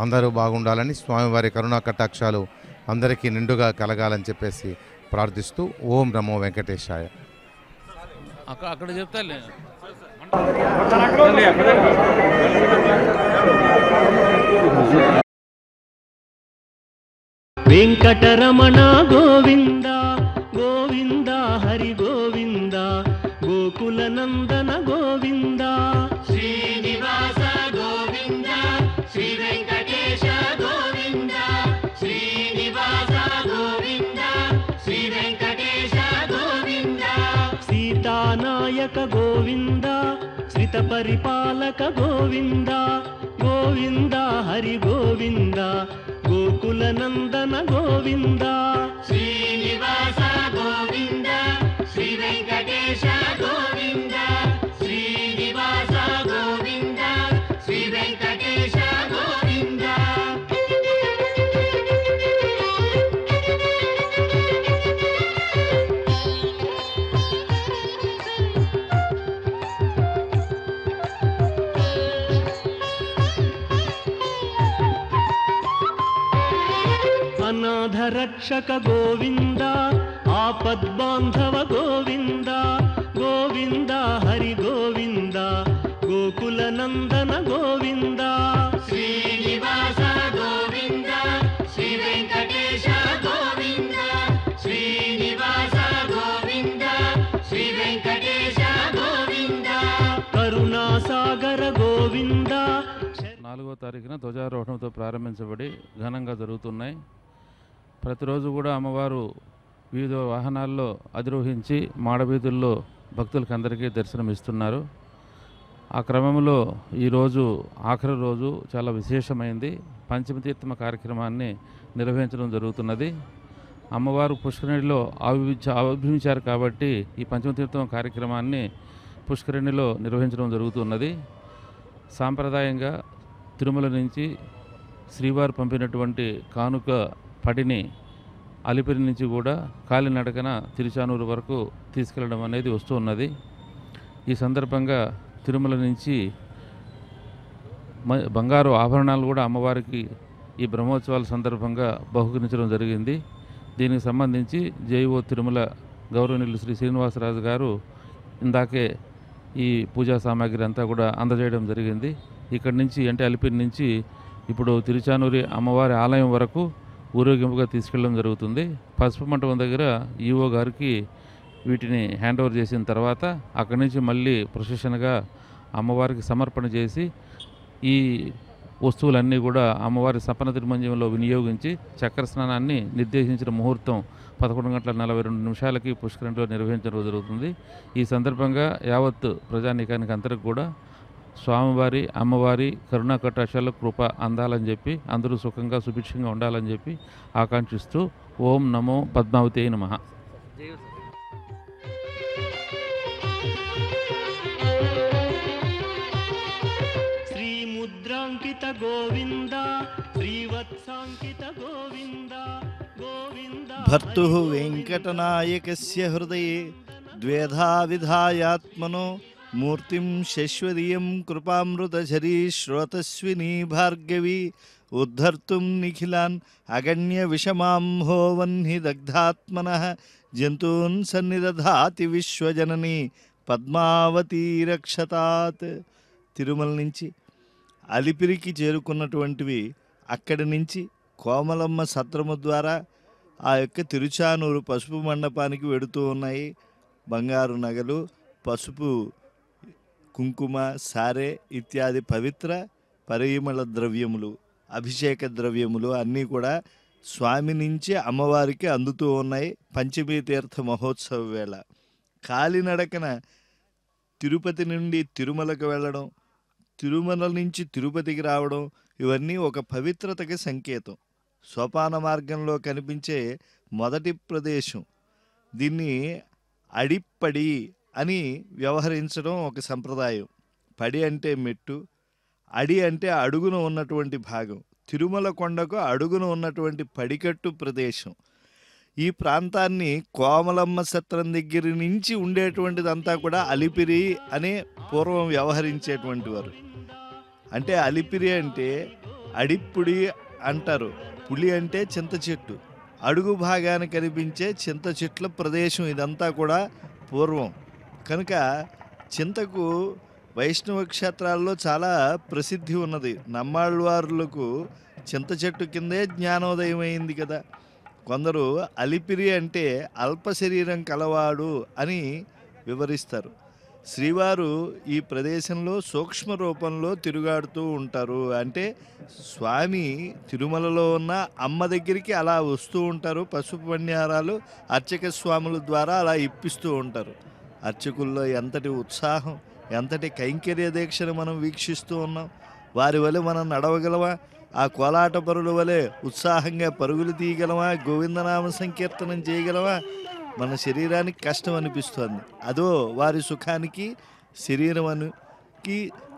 Speaker 6: అందరూ బాగుండాలని స్వామివారి కరుణా కటాక్షాలు అందరికీ నిండుగా కలగాలని చెప్పేసి ప్రార్థిస్తూ ఓం నమో వెంకటేశాయ.
Speaker 7: అక్కడ చెప్తాలే
Speaker 5: వెంకటరమణ గోవింద గోవింద హరి గోవింద. గోకుల నందన గోవింద. శ్రీనివాస గోవింద శ్రీ వెంకటేశ గోవింద శ్రీనివాస గోవింద శ్రీ వెంకటేశ గోవింద. సీతానాయక గోవింద శ్రిత పరిపాలక గోవింద గోవింద హరి గోవింద గోకుల నందన గోవింద. శ్రీనివాస గోవింద శ్రీ వెంకటేశ రక్షక గోవింద ఆపద్బాంధవ గోవింద గోవింద హరి గోవింద గోకుల నందన గోవింద. శ్రీనివాస గోవింద శ్రీ వెంకటేశ గోవింద శ్రీనివాస గోవింద శ్రీ వెంకటేశ గోవింద. కరుణాసాగర గోవింద.
Speaker 7: నాలుగో తారీఖున ధ్వజారోహణంతో ప్రారంభించబడి ఘనంగా జరుగుతున్నాయి. ప్రతిరోజు కూడా అమ్మవారు వివిధ వాహనాల్లో అధిరోహించి మాడవీధుల్లో భక్తులకు అందరికీ దర్శనం ఇస్తున్నారు ఆ క్రమంలో ఈరోజు ఆఖరి రోజు చాలా విశేషమైంది. పంచమతీర్థమ కార్యక్రమాన్ని నిర్వహించడం జరుగుతున్నది. అమ్మవారు పుష్కరిణిలో ఆవిర్భవించ ఆవిర్భవించారు కాబట్టి ఈ పంచమతీర్థం కార్యక్రమాన్ని పుష్కరిణిలో నిర్వహించడం జరుగుతున్నది. సాంప్రదాయంగా తిరుమల నుంచి శ్రీవారు పంపినటువంటి కానుక పడిని అలిపిరి నుంచి కూడా కాలినడకన తిరుచానూరు వరకు తీసుకెళ్ళడం అనేది వస్తూ ఉన్నది. ఈ సందర్భంగా తిరుమల నుంచి బంగారు ఆభరణాలు కూడా అమ్మవారికి ఈ బ్రహ్మోత్సవాల సందర్భంగా బహుకరించడం జరిగింది. దీనికి సంబంధించి జైఓ తిరుమల గౌరవనీయులు శ్రీ శ్రీనివాసరాజు గారు ఇందాకే ఈ పూజా సామాగ్రి అంతా కూడా అందజేయడం జరిగింది. ఇక్కడి నుంచి అంటే అలిపిరి నుంచి ఇప్పుడు తిరుచానూరి అమ్మవారి ఆలయం వరకు ఊరేగింపుగా తీసుకెళ్ళడం జరుగుతుంది. పసుపు మంటపం దగ్గర ఈఓ గారికి వీటిని హ్యాండ్ ఓవర్ చేసిన తర్వాత అక్కడి నుంచి మళ్ళీ ప్రొసెషన్గా అమ్మవారికి సమర్పణ చేసి ఈ వస్తువులన్నీ కూడా అమ్మవారి సపన తిరుమంజంలో వినియోగించి చక్ర స్నానాన్ని నిర్దేశించిన ముహూర్తం పదకొండు గంటల నలభై రెండు నిమిషాలకి పుష్కరంలో నిర్వహించడం జరుగుతుంది. ఈ సందర్భంగా యావత్ ప్రజానీకానికి అందరికి కూడా స్వామివారి అమ్మవారి కరుణా కటాక్షాల కృప అందాలని చెప్పి అందరూ సుఖంగా సుభిక్షంగా ఉండాలని చెప్పి ఆకాంక్షిస్తూ ఓం నమో పద్మావతి నమ.
Speaker 5: శ్రీముద్రాంకిత గోవింద శ్రీవత్సాంకిత గోవింద గోవింద
Speaker 1: భర్తు వెంకటనాయకస్య హృదయే ద్వేధా విధాయాత్మనో మూర్తిం శశ్వదీయం కృపామృతఝరీ శ్రోతస్విని భార్గవి ఉద్ధర్తుం నిఖిలాన్ అగణ్య విషమాం హోవన్హి దగ్ధాత్మన జంతూన్ సన్నిదధాతి విశ్వజనని పద్మావతీ రక్షతాత్ తిరుమల నుంచి అలిపిరికి చేరుకున్నటువంటివి అక్కడి నుంచి కోమలమ్మ సత్రము ద్వారా ఆ యొక్క తిరుచానూరు పసుపు మండపానికి వెడుతూ ఉన్నాయి. బంగారు నగలు పసుపు కుంకుమ సారే ఇత్యాది పవిత్ర పరిమళ ద్రవ్యములు అభిషేక ద్రవ్యములు అన్నీ కూడా స్వామి నుంచి అమ్మవారికి అందుతూ ఉన్నాయి పంచమీ తీర్థ మహోత్సవ వేళ. కాలినడకన తిరుపతి నుండి తిరుమలకు వెళ్ళడం తిరుమల నుంచి తిరుపతికి రావడం ఇవన్నీ ఒక పవిత్రతకి సంకేతం. సోపాన మార్గంలో కనిపించే మొదటి ప్రదేశం. దీన్ని అడిప్పడి అని వ్యవహరించడం ఒక సంప్రదాయం. పడి అంటే మెట్టు అడి అంటే అడుగున ఉన్నటువంటి భాగం. తిరుమల కొండకు అడుగున ఉన్నటువంటి పడికట్టు ప్రదేశం. ఈ ప్రాంతాన్ని కోమలమ్మ సత్రం దగ్గర నుంచి ఉండేటువంటిదంతా కూడా అలిపిరి అనే పూర్వం వ్యవహరించేటువంటి వారు. అంటే అలిపిరి అంటే అడిప్పుడి అంటారు. పులి అంటే చింత చెట్టు. అడుగు భాగాన కనిపించే చింత చెట్ల ప్రదేశం ఇదంతా కూడా పూర్వం. కనుక చింతకు వైష్ణవ క్షేత్రాల్లో చాలా ప్రసిద్ధి ఉన్నది. నమ్మాళ్ళవారులకు చింత చెట్టు కిందే జ్ఞానోదయం అయింది కదా. కొందరు అలిపిరి అంటే అల్ప శరీరం కలవాడు అని వివరిస్తారు. శ్రీవారు ఈ ప్రదేశంలో సూక్ష్మ రూపంలో తిరుగాడుతూ ఉంటారు. అంటే స్వామి తిరుమలలో ఉన్న అమ్మ దగ్గరికి అలా వస్తూ ఉంటారు. పసుపు పణ్యారాలు అర్చక స్వాముల ద్వారా అలా ఇప్పిస్తూ ఉంటారు. అర్చకుల్లో ఎంతటి ఉత్సాహం ఎంతటి కైంకర్య దీక్షను మనం వీక్షిస్తూ ఉన్నాం. వారి వలె మనం నడవగలవా ఆ కోలాట పరుల వలె ఉత్సాహంగా పరుగులు తీయగలమా? గోవిందనామ సంకీర్తనం చేయగలవా మన శరీరానికి కష్టం అనిపిస్తుంది. అదో వారి సుఖానికి శరీరం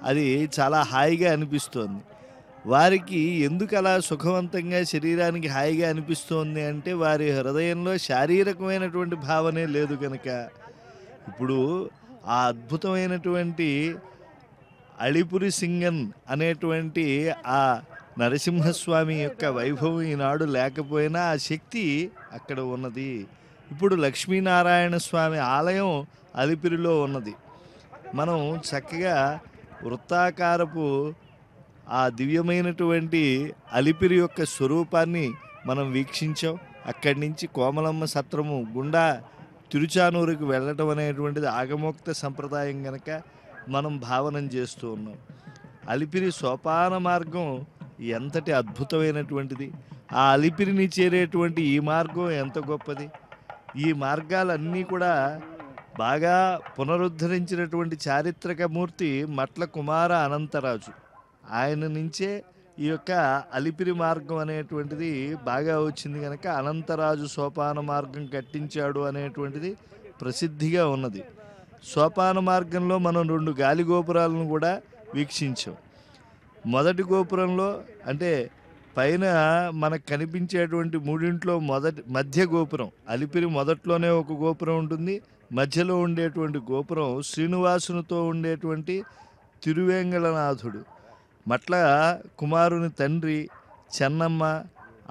Speaker 1: అది చాలా హాయిగా అనిపిస్తోంది. వారికి ఎందుకు అలా సుఖవంతంగా శరీరానికి హాయిగా అనిపిస్తోంది అంటే వారి హృదయంలో శారీరకమైనటువంటి భావనే లేదు కనుక ఇప్పుడు ఆ అద్భుతమైనటువంటి అళిపురి సింగన్ అనేటువంటి ఆ నరసింహస్వామి యొక్క వైభవం ఈనాడు లేకపోయినా ఆ శక్తి అక్కడ ఉన్నది. ఇప్పుడు లక్ష్మీనారాయణ స్వామి ఆలయం అలిపిరిలో ఉన్నది. మనం చక్కగా వృత్తాకారపు ఆ దివ్యమైనటువంటి అలిపిరి యొక్క స్వరూపాన్ని మనం వీక్షించాం. అక్కడి నుంచి కోమలమ్మ సత్రము గుండా తిరుచానూరుకు వెళ్ళటం అనేటువంటిది ఆగమోక్త సంప్రదాయం కనుక మనం భావనం చేస్తూ ఉన్నాం. అలిపిరి సోపాన మార్గం ఎంతటి అద్భుతమైనటువంటిది. ఆ అలిపిరిని చేరేటువంటి ఈ మార్గం ఎంత గొప్పది. ఈ మార్గాలన్నీ కూడా బాగా పునరుద్ధరించినటువంటి చారిత్రక మూర్తి మట్ల కుమార అనంతరాజు. ఆయన నుంచే ఈ యొక్క అలిపిరి మార్గం అనేటువంటిది బాగా వచ్చింది కనుక అనంతరాజు సోపాన మార్గం కట్టించాడు అనేటువంటిది ప్రసిద్ధిగా ఉన్నది. సోపాన మార్గంలో మనం రెండు గాలి గోపురాలను కూడా వీక్షించాం. మొదటి గోపురంలో అంటే పైన మనకు కనిపించేటువంటి మూడింట్లో మొదటి మధ్య గోపురం అలిపిరి మొదట్లోనే ఒక గోపురం ఉంటుంది. మధ్యలో ఉండేటువంటి గోపురం శ్రీనివాసునితో ఉండేటువంటి తిరువేంగళనాథుడు. మట్ల కుమారుని తండ్రి చెన్నమ్మ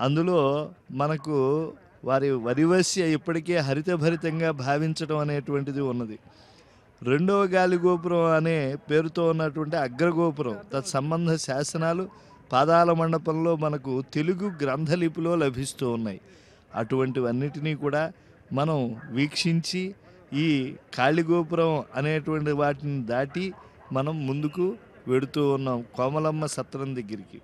Speaker 1: అందులో మనకు వారి వరివస్య ఇప్పటికే హరితభరితంగా భావించడం అనేటువంటిది ఉన్నది. రెండవ గాలి గోపురం అనే పేరుతో ఉన్నటువంటి అగ్రగోపురం తత్సంబంధ శాసనాలు పాదాల మండపంలో మనకు తెలుగు గ్రంథలిపిలో లభిస్తూ ఉన్నాయి. అటువంటివన్నిటినీ కూడా మనం వీక్షించి ఈ కాళిగోపురం అనేటువంటి వాటిని దాటి మనం ముందుకు వెడుతూ ఉన్నాం. కోమలమ్మ సత్రం దగ్గరికి.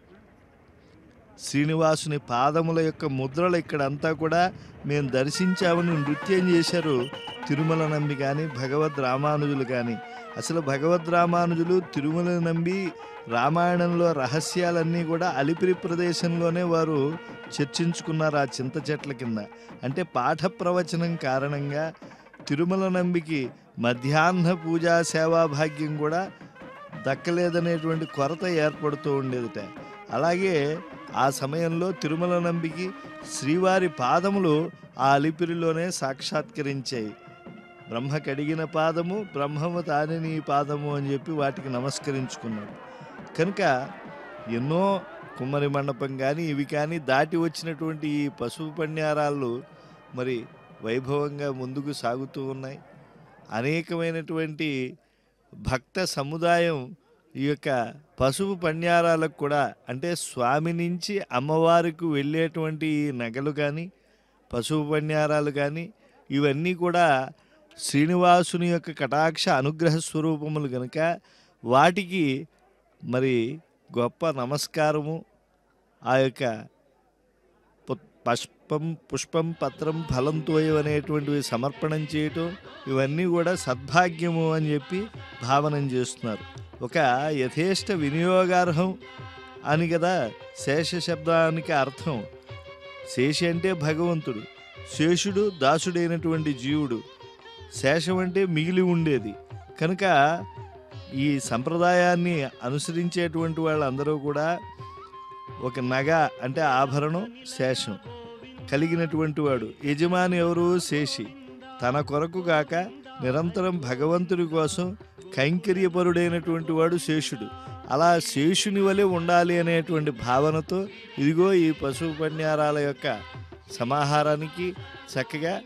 Speaker 1: శ్రీనివాసుని పాదముల యొక్క ముద్రలు ఇక్కడ అంతా కూడా మేము దర్శించామని నృత్యం చేశారు తిరుమల నంబి కానీ భగవద్ రామానుజులు కానీ అసలు భగవద్ రామానుజులు తిరుమల నంబి రామాయణంలో రహస్యాలన్నీ కూడా అలిపిరి ప్రదేశంలోనే వారు చర్చించుకున్నారు ఆ చింత చెట్ల కింద. అంటే పాఠ ప్రవచనం కారణంగా తిరుమల నంబికి మధ్యాహ్న పూజా సేవా భాగ్యం కూడా దక్కలేదనేటువంటి కొరత ఏర్పడుతూ ఉండేదిట. అలాగే ఆ సమయంలో తిరుమల నంబికి శ్రీవారి పాదములు ఆ అలిపిరిలోనే సాక్షాత్కరించాయి. బ్రహ్మ కడిగిన పాదము బ్రహ్మము తాని నీ పాదము అని చెప్పి వాటికి నమస్కరించుకున్నాడు. కనుక ఎన్నో కుమ్మరి మండపం కానీ ఇవి కానీ దాటి వచ్చినటువంటి ఈ పశువు పణ్యారాలు మరి వైభవంగా ముందుకు సాగుతూ ఉన్నాయి. అనేకమైనటువంటి భక్త సముదాయం ఈ యొక్క పశువు పణ్యారాలకు కూడా అంటే స్వామి నుంచి అమ్మవారికి వెళ్ళేటువంటి ఈ నగలు కానీ పశువు పణ్యారాలు కానీ ఇవన్నీ కూడా శ్రీనివాసుని యొక్క కటాక్ష అనుగ్రహ స్వరూపములు కనుక వాటికి మరి గొప్ప నమస్కారము ఆ యొక్క పశు పుష్పం పుష్పం పత్రం ఫలంతో అనేటువంటివి సమర్పణం చేయటం ఇవన్నీ కూడా సద్భాగ్యము అని చెప్పి భావనం చేస్తున్నారు. ఒక యథేష్ట వినియోగార్హం అని కదా శేష శబ్దానికి అర్థం. శేషి అంటే భగవంతుడు శేషుడు దాసుడైనటువంటి జీవుడు శేషం అంటే మిగిలి ఉండేది. కనుక ఈ సంప్రదాయాన్ని అనుసరించేటువంటి వాళ్ళందరూ కూడా ఒక నగ అంటే ఆభరణం శేషం. కలిగినటువంటి వాడు. యజమాని ఎవరు? శేషి. తన కొరకు కాక నిరంతరం భగవంతుడి కోసం కైంకర్యపరుడైనటువంటి వాడు శేషుడు. అలా శేషుని వలె ఉండాలి అనేటువంటి భావనతో ఇదిగో ఈ పశువు యొక్క సమాహారానికి చక్కగా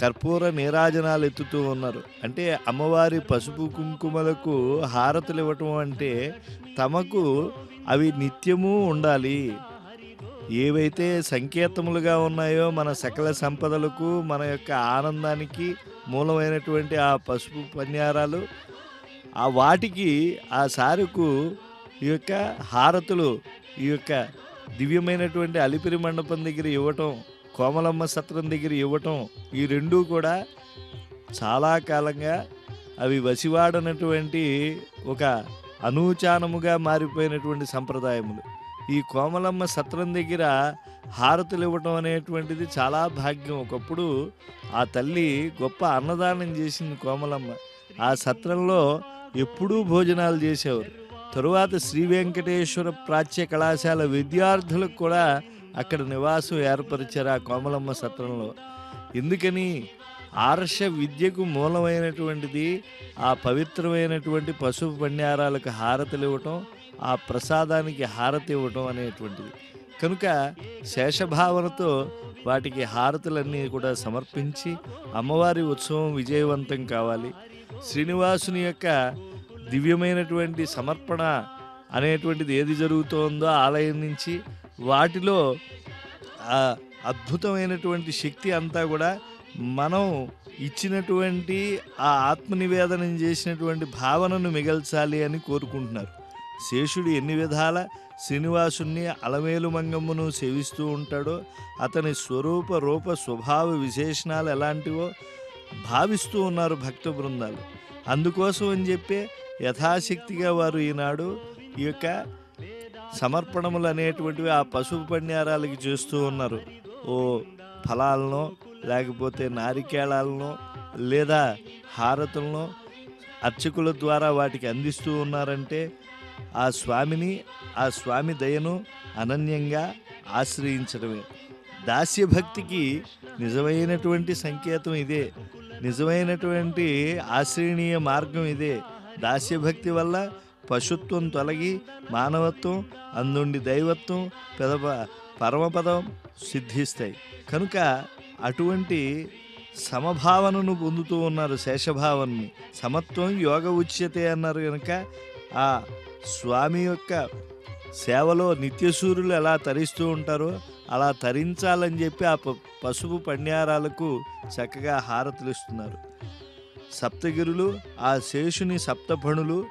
Speaker 1: కర్పూర నీరాజనాలు ఎత్తుతూ ఉన్నారు. అంటే అమ్మవారి పసుపు కుంకుమలకు హారతులు ఇవ్వటం అంటే తమకు అవి నిత్యము ఉండాలి. ఏవైతే సంకేతములుగా ఉన్నాయో మన సకల సంపదలకు మన యొక్క ఆనందానికి మూలమైనటువంటి ఆ పసుపు పన్యారాలు ఆ వాటికి ఆ సారుకు ఈ యొక్క హారతులు ఈ యొక్క దివ్యమైనటువంటి అలిపిరి మండపం దగ్గర ఇవ్వటం కోమలమ్మ సత్రం దగ్గర ఇవ్వటం ఈ రెండూ కూడా చాలా కాలంగా అవి వసివాడనటువంటి ఒక అనూచానముగా మారిపోయినటువంటి సంప్రదాయములు. ఈ కోమలమ్మ సత్రం దగ్గర హారతులు ఇవ్వటం అనేటువంటిది చాలా భాగ్యం. ఒకప్పుడు ఆ తల్లి గొప్ప అన్నదానం చేసింది కోమలమ్మ. ఆ సత్రంలో ఎప్పుడూ భోజనాలు చేసేవారు. తరువాత శ్రీ వెంకటేశ్వర ప్రాచ్య కళాశాల విద్యార్థులకు కూడా అక్కడ నివాసం ఏర్పరిచారు ఆ కోమలమ్మ సత్రంలో. ఎందుకని? ఆర్ష విద్యకు మూలమైనటువంటిది ఆ పవిత్రమైనటువంటి పశువు పణ్యారాలకు హారతులు ఇవ్వటం ఆ ప్రసాదానికి హారతి ఇవ్వటం అనేటువంటిది. కనుక శేషభావనతో వాటికి హారతులన్నీ కూడా సమర్పించి అమ్మవారి ఉత్సవం విజయవంతం కావాలి. శ్రీనివాసుని యొక్క దివ్యమైనటువంటి సమర్పణ అనేటువంటిది ఏది జరుగుతోందో ఆలయం నుంచి వాటిలో ఆ అద్భుతమైనటువంటి శక్తి అంతా కూడా మనం ఇచ్చినటువంటి ఆ ఆత్మనివేదనం చేసినటువంటి భావనను మిగల్చాలి అని కోరుకుంటున్నారు. శేషుడు ఎన్ని విధాల శ్రీనివాసుని అలమేలు మంగమ్మను సేవిస్తూ ఉంటాడో అతని స్వరూప రూప స్వభావ విశేషణాలు ఎలాంటివో భావిస్తూ ఉన్నారు భక్త బృందాలు. అందుకోసం అని చెప్పే యథాశక్తిగా వారు ఈనాడు ఈ యొక్క సమర్పణములు అనేటువంటివి ఆ పశువు పణ్యారాలకి చేస్తూ ఉన్నారు. ఓ ఫలాలను లేకపోతే నారికేళాలను లేదా హారతులను అర్చకుల ద్వారా వాటికి అందిస్తూ ఉన్నారంటే ఆ స్వామిని ఆ స్వామి దయను అనన్యంగా ఆశ్రయించడమే. దాస్యభక్తికి నిజమైనటువంటి సంకేతం ఇదే. నిజమైనటువంటి ఆశ్రయణీయ మార్గం ఇదే. దాస్యభక్తి వల్ల పశుత్వం తొలగి మానవత్వం అందుండి దైవత్వం పెదప పరమపదం సిద్ధిస్తాయి. కనుక అటువంటి సమభావనను పొందుతూ ఉన్నారు శేషభావనని. సమత్వం యోగ ఉచ్యతే అన్నారు కనుక ఆ స్వామి యొక్క సేవలో నిత్యసూరులు ఎలా తరిస్తూ ఉంటారో అలా తరించాలని చెప్పి ఆ ప- పసుపు పణ్యారాలకు చక్కగా హారతులు ఇస్తున్నారు. సప్తగిరులు ఆ శేషుని సప్తపణులు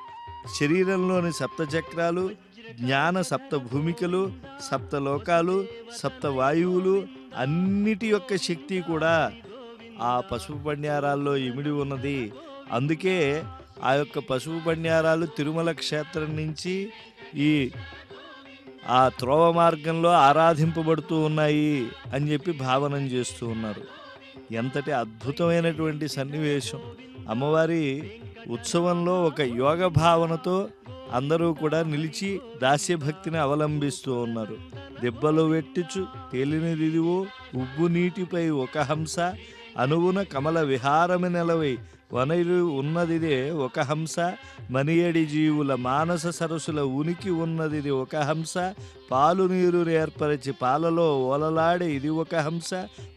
Speaker 1: శరీరంలోని సప్త చక్రాలు జ్ఞాన సప్త భూమికలు సప్త లోకాలు సప్త వాయువులు అన్నిటి యొక్క శక్తి కూడా ఆ పసుపు పణ్యారాల్లో ఇమిడి ఉన్నది. అందుకే ఆ యొక్క పశువు బండారాలు తిరుమల క్షేత్రం నుంచి ఈ ఆ త్రోవ మార్గంలో ఆరాధింపబడుతూ ఉన్నాయి అని చెప్పి భావనం చేస్తూ ఉన్నారు. ఎంతటి అద్భుతమైనటువంటి సన్నివేశం. అమ్మవారి ఉత్సవంలో ఒక యోగ భావనతో అందరూ కూడా నిలిచి దాస్యభక్తిని అవలంబిస్తూ ఉన్నారు. దెబ్బలు వెట్టిచు తేలినదిదివో ఉబ్బు నీటిపై ఒక హంస అనువున కమల విహారమి నెలవై వనరు ఉన్నదిదే ఒక హంస మనియడి జీవుల మానస సరస్సుల ఉనికి ఉన్నదిది ఒక హంస పాలు నీరు ఏర్పరిచి పాలలో ఓలలాడే ఇది ఒక హంస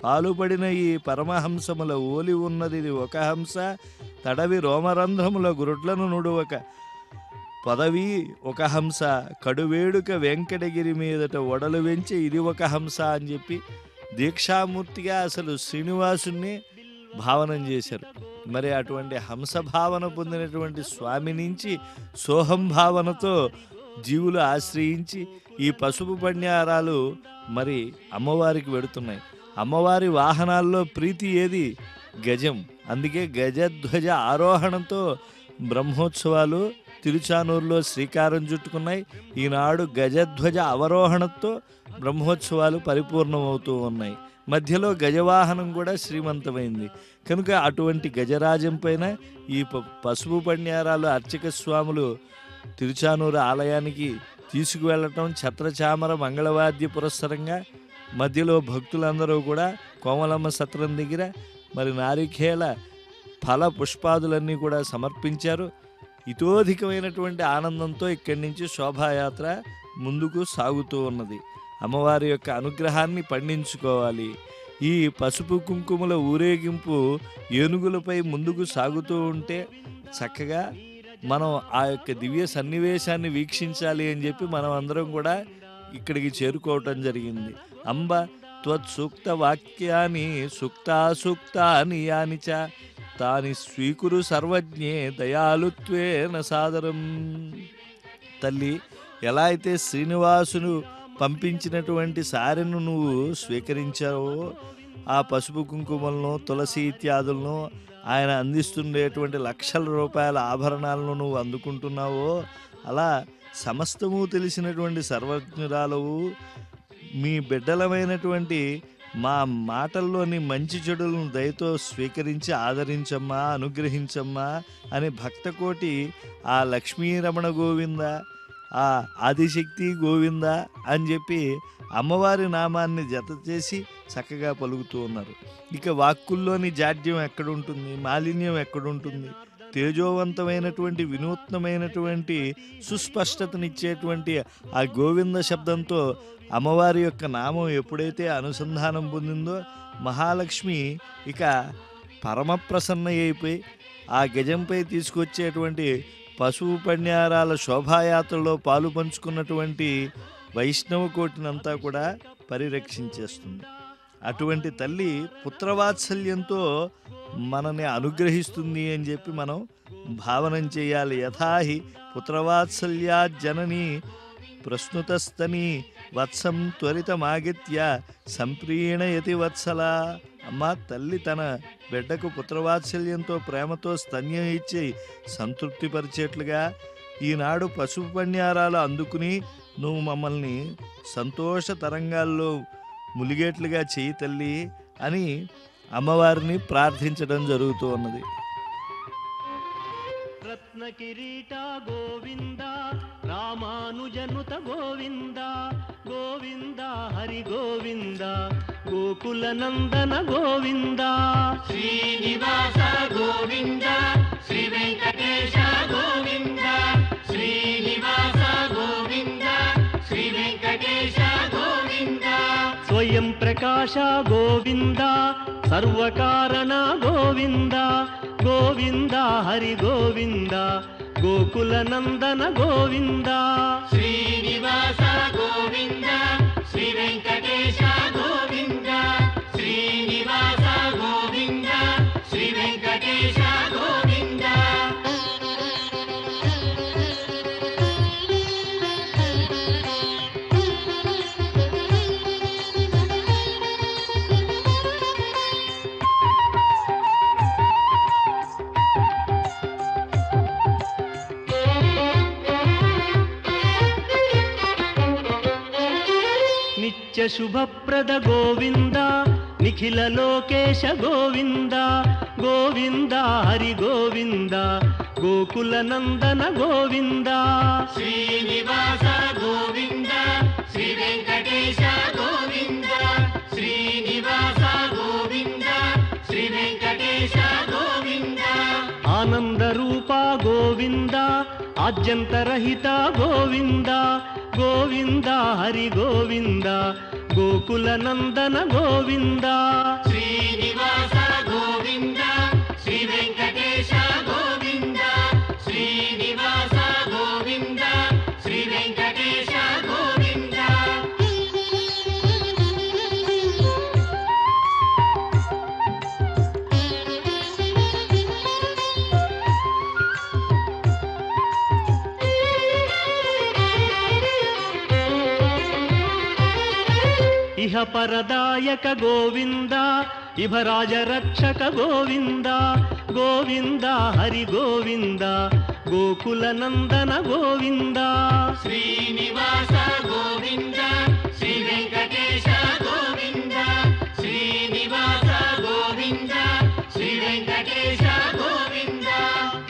Speaker 1: పాలుపడిన ఈ పరమహంసముల ఓలి ఉన్నదిది ఒక హంస తడవి రోమరంధ్రముల గురుడ్లను నుడువక. పదవి ఒక హంస కడువేడుక వెంకటగిరి మీదట ఒడలు వెంచి ఇది ఒక హంస అని చెప్పి దీక్షామూర్తిగా అసలు శ్రీనివాసుని భావనం చేశారు. మరి అటువంటి హంస భావన పొందినటువంటి స్వామి నుంచి సోహం భావనతో జీవులు ఆశ్రయించి ఈ పసుపు పణ్యారాలు మరి అమ్మవారికి వెడుతున్నాయి అమ్మవారి వాహనాల్లో ప్రీతి ఏది? గజం. అందుకే గజధ్వజ ఆరోహణంతో బ్రహ్మోత్సవాలు తిరుచానూరులో శ్రీకారం చుట్టుకున్నాయి. ఈనాడు గజధ్వజ అవరోహణతో బ్రహ్మోత్సవాలు పరిపూర్ణమవుతూ ఉన్నాయి. మధ్యలో గజవాహనం కూడా శ్రీమంతమైంది. కనుక అటువంటి గజరాజం పైన ఈ పసుపు పణ్యారాలు అర్చక స్వాములు తిరుచానూరు ఆలయానికి తీసుకువెళ్ళటం ఛత్రచామర మంగళవాద్య పురస్సరంగా మధ్యలో భక్తులందరూ కూడా కోమలమ్మ సత్రం దగ్గర మరి నారికేళ ఫల పుష్పాదులన్నీ కూడా సమర్పించారు. ఇతోధికమైనటువంటి ఆనందంతో ఇక్కడి నుంచి శోభాయాత్ర ముందుకు సాగుతూ ఉన్నది. అమ్మవారి యొక్క అనుగ్రహాన్ని పండించుకోవాలి. ఈ పసుపు కుంకుమల ఊరేగింపు ఏనుగులపై ముందుకు సాగుతూ ఉంటే చక్కగా మనం ఆ యొక్క దివ్య సన్నివేశాన్ని వీక్షించాలి అని చెప్పి మనం అందరం కూడా ఇక్కడికి చేరుకోవటం జరిగింది. అంబ త్వత్సూక్త వాక్యాన్ని సూక్తాసూక్తాని యాని చ తాని స్వీకురు సర్వజ్ఞే దయాలుత్వేన సాదరం. తల్లి ఎలా అయితే శ్రీనివాసును పంపించినటువంటి సారెను నువ్వు స్వీకరించావో ఆ పసుపు కుంకుమలను తులసి ఇత్యాదులను ఆయన అందిస్తుండేటువంటి లక్షల రూపాయల ఆభరణాలను నువ్వు అందుకుంటున్నావో అలా సమస్తము తెలిసినటువంటి సర్వజ్ఞురాలవు మీ బిడ్డలమైనటువంటి మా మాటల్లోని మంచి చెడులను దయతో స్వీకరించి ఆదరించమ్మా అనుగ్రహించమ్మా అని భక్తకోటి ఆ లక్ష్మీరమణ గోవింద ఆ ఆదిశక్తి గోవింద అని చెప్పి అమ్మవారి నామాన్ని జత చేసి చక్కగా పలుకుతూ ఉన్నారు. ఇక వాక్కుల్లోని జాడ్యం ఎక్కడుంటుంది? మాలిన్యం ఎక్కడుంటుంది? తేజోవంతమైనటువంటి వినూత్నమైనటువంటి సుస్పష్టతనిచ్చేటువంటి ఆ గోవింద శబ్దంతో అమ్మవారి యొక్క నామం ఎప్పుడైతే అనుసంధానం పొందిందో మహాలక్ష్మి ఇక పరమప్రసన్న అయిపోయి ఆ గజంపై తీసుకొచ్చేటువంటి పశువు పణ్యారాల శోభాయాత్రలో పాలు పంచుకున్నటువంటి వైష్ణవ కోటినంతా కూడా పరిరక్షించేస్తుంది. అటువంటి తల్లి పుత్రవాత్సల్యంతో మనని అనుగ్రహిస్తుంది అని చెప్పి మనం భావనం చేయాలి. యథాహి పుత్రవాత్సల్యా జనని ప్రశ్నుతస్తని వత్సం త్వరితమాగిత్య సంప్రీణయతి వత్సలా అమ్మ తల్లి తన బిడ్డకు పుత్రవాత్సల్యంతో ప్రేమతో స్తన్యం ఇచ్చి సంతృప్తిపరిచేట్లుగా ఈనాడు పసుపు పణ్యారాలు అందుకుని నువ్వు మమ్మల్ని సంతోష తరంగాల్లో ములిగేట్లుగా చేయి తల్లి అని అమ్మవారిని ప్రార్థించడం జరుగుతూ ఉన్నది.
Speaker 5: రత్న కిరీట గోవింద రామానుజనుత గోవింద గోవింద హరి గోవింద గోకుల నందన గోవింద. శ్రీనివాస గోవింద శ్రీ వెంకటేశ గోవింద శ్రీనివాస స్వయం ప్రకాశ గోవింద సర్వకారణ గోవింద గోవింద హరి గోవింద గోకుల నందన గోవింద నిత్య శుభప్రద గోవింద నిఖిల లోకేశ గోవింద గోవింద హరి గోవింద గోకుల నందన గోవింద. శ్రీనివాస గోవింద శ్రీ వెంకటేశ గోవింద శ్రీనివాస గోవింద శ్రీ వెంకటేశ గోవింద. ఆనంద రూప గోవింద ఆద్యంతరహిత గోవింద గోవింద హరి గోవింద గోకుల నందన గోవిందా. ఇహ పరదాయక గోవింద ఇహ రాజరక్షక గోవింద గోవింద హరి గోవింద గోకుల నందన గోవింద. శ్రీనివాస గోవింద శ్రీ వెంకటేశ గోవింద శ్రీనివాస గోవింద శ్రీ వెంకటేశ గోవింద.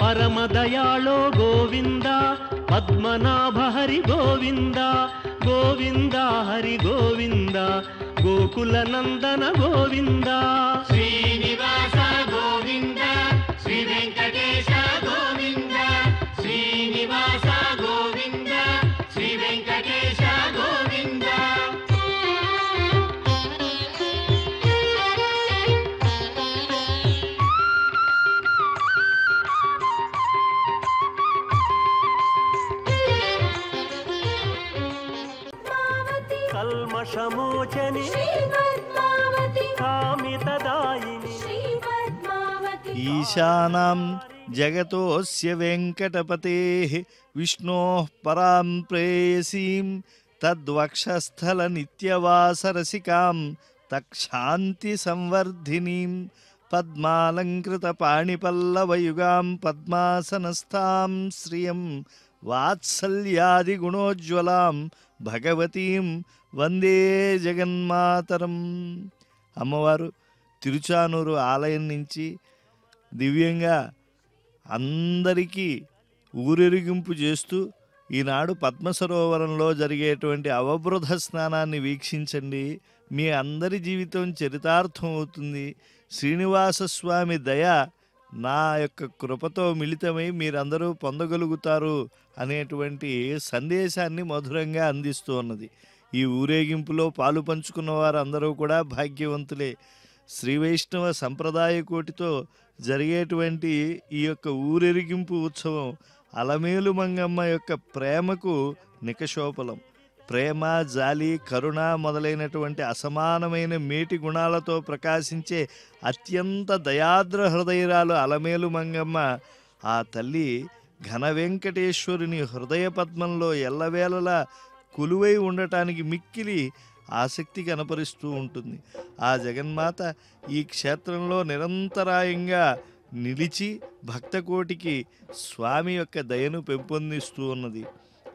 Speaker 5: పరమ దయాళో గోవింద పద్మనాభ హరి గోవింద గోవింద హరి గోవింద గోకుల నందన గోవింద. శ్రీనివాస గోవింద
Speaker 1: ఈశానాం జగతోస్య వెంకటపతే విష్ణో పరాం ప్రేయసీం తద్వక్షస్థల నిత్యవాసరసికాం తక్షాంతి సంవర్ధినీం పద్మాలంకృత పాణిపల్లవయుగాం పద్మాసనస్థాం శ్రియం వాత్సల్యాది గుణోజ్వలాం భగవతీం వందే జగన్మాతరం అమ్మవారు తిరుచానూరు ఆలయం నుంచి దివ్యంగా అందరికీ ఊరెరిగింపు చేస్తూ ఈనాడు పద్మ సరోవరంలో జరిగేటువంటి అవబృధ స్నానాన్ని వీక్షించండి. మీ అందరి జీవితం చరితార్థం అవుతుంది. శ్రీనివాస స్వామి దయ నా యొక్క కృపతో మిళితమై మీరందరూ పొందగలుగుతారు అనేటువంటి సందేశాన్ని మధురంగా అందిస్తూ ఉన్నది. ఈ ఊరేగింపులో పాలు పంచుకున్న వారందరూ కూడా భాగ్యవంతులే. శ్రీ వైష్ణవ సంప్రదాయ కోటితో జరిగేటువంటి ఈ యొక్క ఊరెరిగింపు ఉత్సవం అలమేలు మంగమ్మ యొక్క ప్రేమకు నికషోపలం ప్రేమ జాలి కరుణ మొదలైనటువంటి అసమానమైన మేటి గుణాలతో ప్రకాశించే అత్యంత దయాద్ర హృదయరాలు అలమేలు మంగమ్మ. ఆ తల్లి ఘన వెంకటేశ్వరుని హృదయ పద్మంలో ఎల్లవేళలా కొలువై ఉండటానికి మిక్కిలి ఆసక్తి కనపరుస్తూ ఉంటుంది. ఆ జగన్మాత ఈ క్షేత్రంలో నిరంతరాయంగా నిలిచి భక్తకోటికి స్వామి యొక్క దయను పెంపొందిస్తూ ఉన్నది.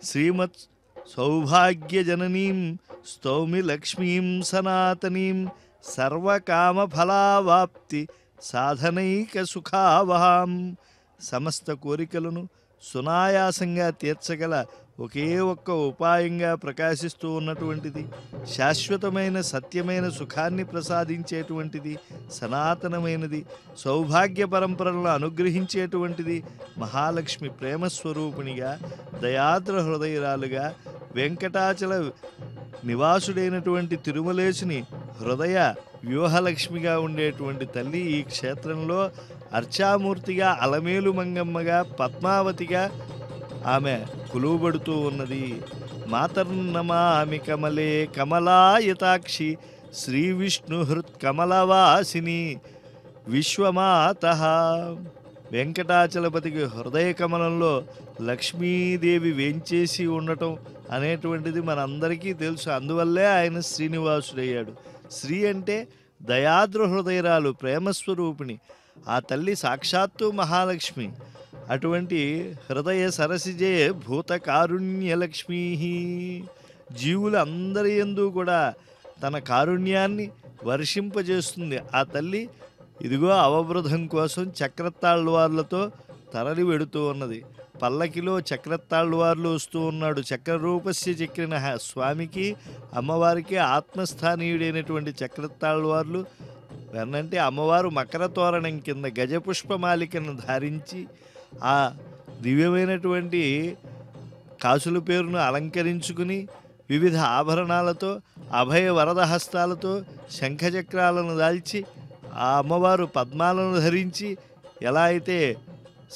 Speaker 1: శ్రీమత్ సౌభాగ్యజననీం స్తౌమి లక్ష్మీం సనాతనీం సర్వకామఫలావాప్తి సాధనైక సుఖావహాం. సమస్త కోరికలను సునాయాసంగా తీర్చగల ఒకే ఒక్క ఉపాయంగా ప్రకాశిస్తూ ఉన్నటువంటిది శాశ్వతమైన సత్యమైన సుఖాన్ని ప్రసాదించేటువంటిది సనాతనమైనది సౌభాగ్య పరంపరలను అనుగ్రహించేటువంటిది మహాలక్ష్మి ప్రేమస్వరూపిణిగా దయాద్ర హృదయరాలుగా వెంకటాచల నివాసుడైనటువంటి తిరుమలేశుని హృదయ వ్యూహలక్ష్మిగా ఉండేటువంటి తల్లి ఈ క్షేత్రంలో అర్చామూర్తిగా అలమేలు మంగమ్మగా పద్మావతిగా ఆమె కొలువబడుతూ ఉన్నది. మాతర్నమామి కమలే కమలాయతాక్షి శ్రీ విష్ణు హృత్ కమలవాసిని విశ్వమాత. వెంకటాచలపతికి హృదయ కమలంలో లక్ష్మీదేవి వేంచేసి ఉండటం అనేటువంటిది మనందరికీ తెలుసు. అందువల్లే ఆయన శ్రీనివాసుడయ్యాడు. శ్రీ అంటే దయాద్ర హృదయరాలు ప్రేమస్వరూపిణి. ఆ తల్లి సాక్షాత్తు మహాలక్ష్మి. అటువంటి హృదయ సరసిజే భూత కారుణ్యలక్ష్మీ జీవులు అందరి ఎందు కూడా తన కారుణ్యాన్ని వర్షింపజేస్తుంది. ఆ తల్లి ఇదిగో అవబృధం కోసం చక్రతాళ్వార్లతో తరలి వెడుతూ ఉన్నది. పల్లకిలో చక్రతాళ్వార్లు వస్తూ ఉన్నాడు. చక్రరూపస్య చక్రిన స్వామికి అమ్మవారికి ఆత్మస్థానీయుడైనటువంటి చక్రతాళ్వార్లు వెన్నంటే అమ్మవారు మకర తోరణం కింద గజపుష్పమాలికను ధారించి ఆ దివ్యమైనటువంటి కాసుల పేరును అలంకరించుకుని వివిధ ఆభరణాలతో అభయ వరద హస్తాలతో శంఖచక్రాలను దాల్చి ఆ అమ్మవారు పద్మాలను ధరించి ఎలా అయితే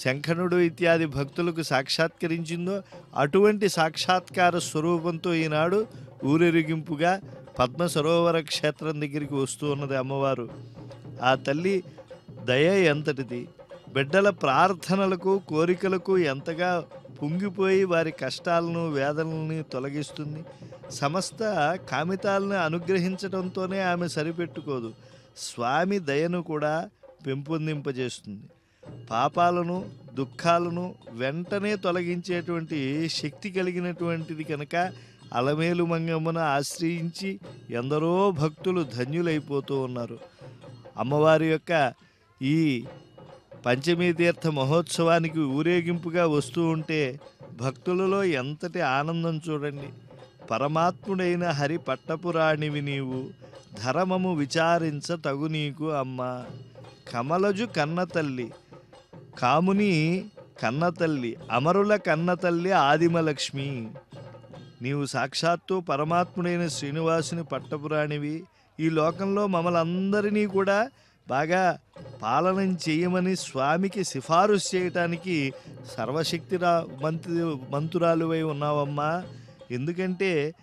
Speaker 1: శంఖనుడు ఇత్యాది భక్తులకు సాక్షాత్కరించిందో అటువంటి సాక్షాత్కార స్వరూపంతో ఈనాడు ఊరెరిగింపుగా పద్మ సరోవర క్షేత్రం దగ్గరికి వస్తూ ఉన్నది అమ్మవారు. ఆ తల్లి దయ ఎంతటిది? బిడ్డల ప్రార్థనలకు కోరికలకు ఎంతగా పొంగిపోయి వారి కష్టాలను వేదనల్ని తొలగిస్తుంది. సమస్త కామితాలను అనుగ్రహించడంతోనే ఆమె సరిపెట్టుకోదు. స్వామి దయను కూడా పెంపొందింపజేస్తుంది. పాపాలను దుఃఖాలను వెంటనే తొలగించేటువంటి శక్తి కలిగినటువంటిది కనుక అలమేలు మంగమ్మను ఆశ్రయించి ఎందరో భక్తులు ధన్యులైపోతూ ఉన్నారు. అమ్మవారి యొక్క ఈ పంచమీ తీర్థ మహోత్సవానికి ఊరేగింపుగా వస్తూ ఉంటే భక్తులలో ఎంతటి ఆనందం చూడండి. పరమాత్ముడైన హరి పట్టపురాణివి నీవు ధర్మము విచారించ తగు నీకు అమ్మ. కమలజు కన్నతల్లి కాముని కన్నతల్లి అమరుల కన్నతల్లి ఆదిమలక్ష్మి. నీవు సాక్షాత్తు పరమాత్ముడైన శ్రీనివాసుని పట్టపురాణివి. ఈ లోకంలో మమ్మలందరినీ కూడా బాగా పాలనం చేయమని స్వామికి సిఫారసు చేయటానికి సర్వశక్తిరా మంత్రి మంతురాలువై ఉన్నావమ్మా. ఎందుకంటే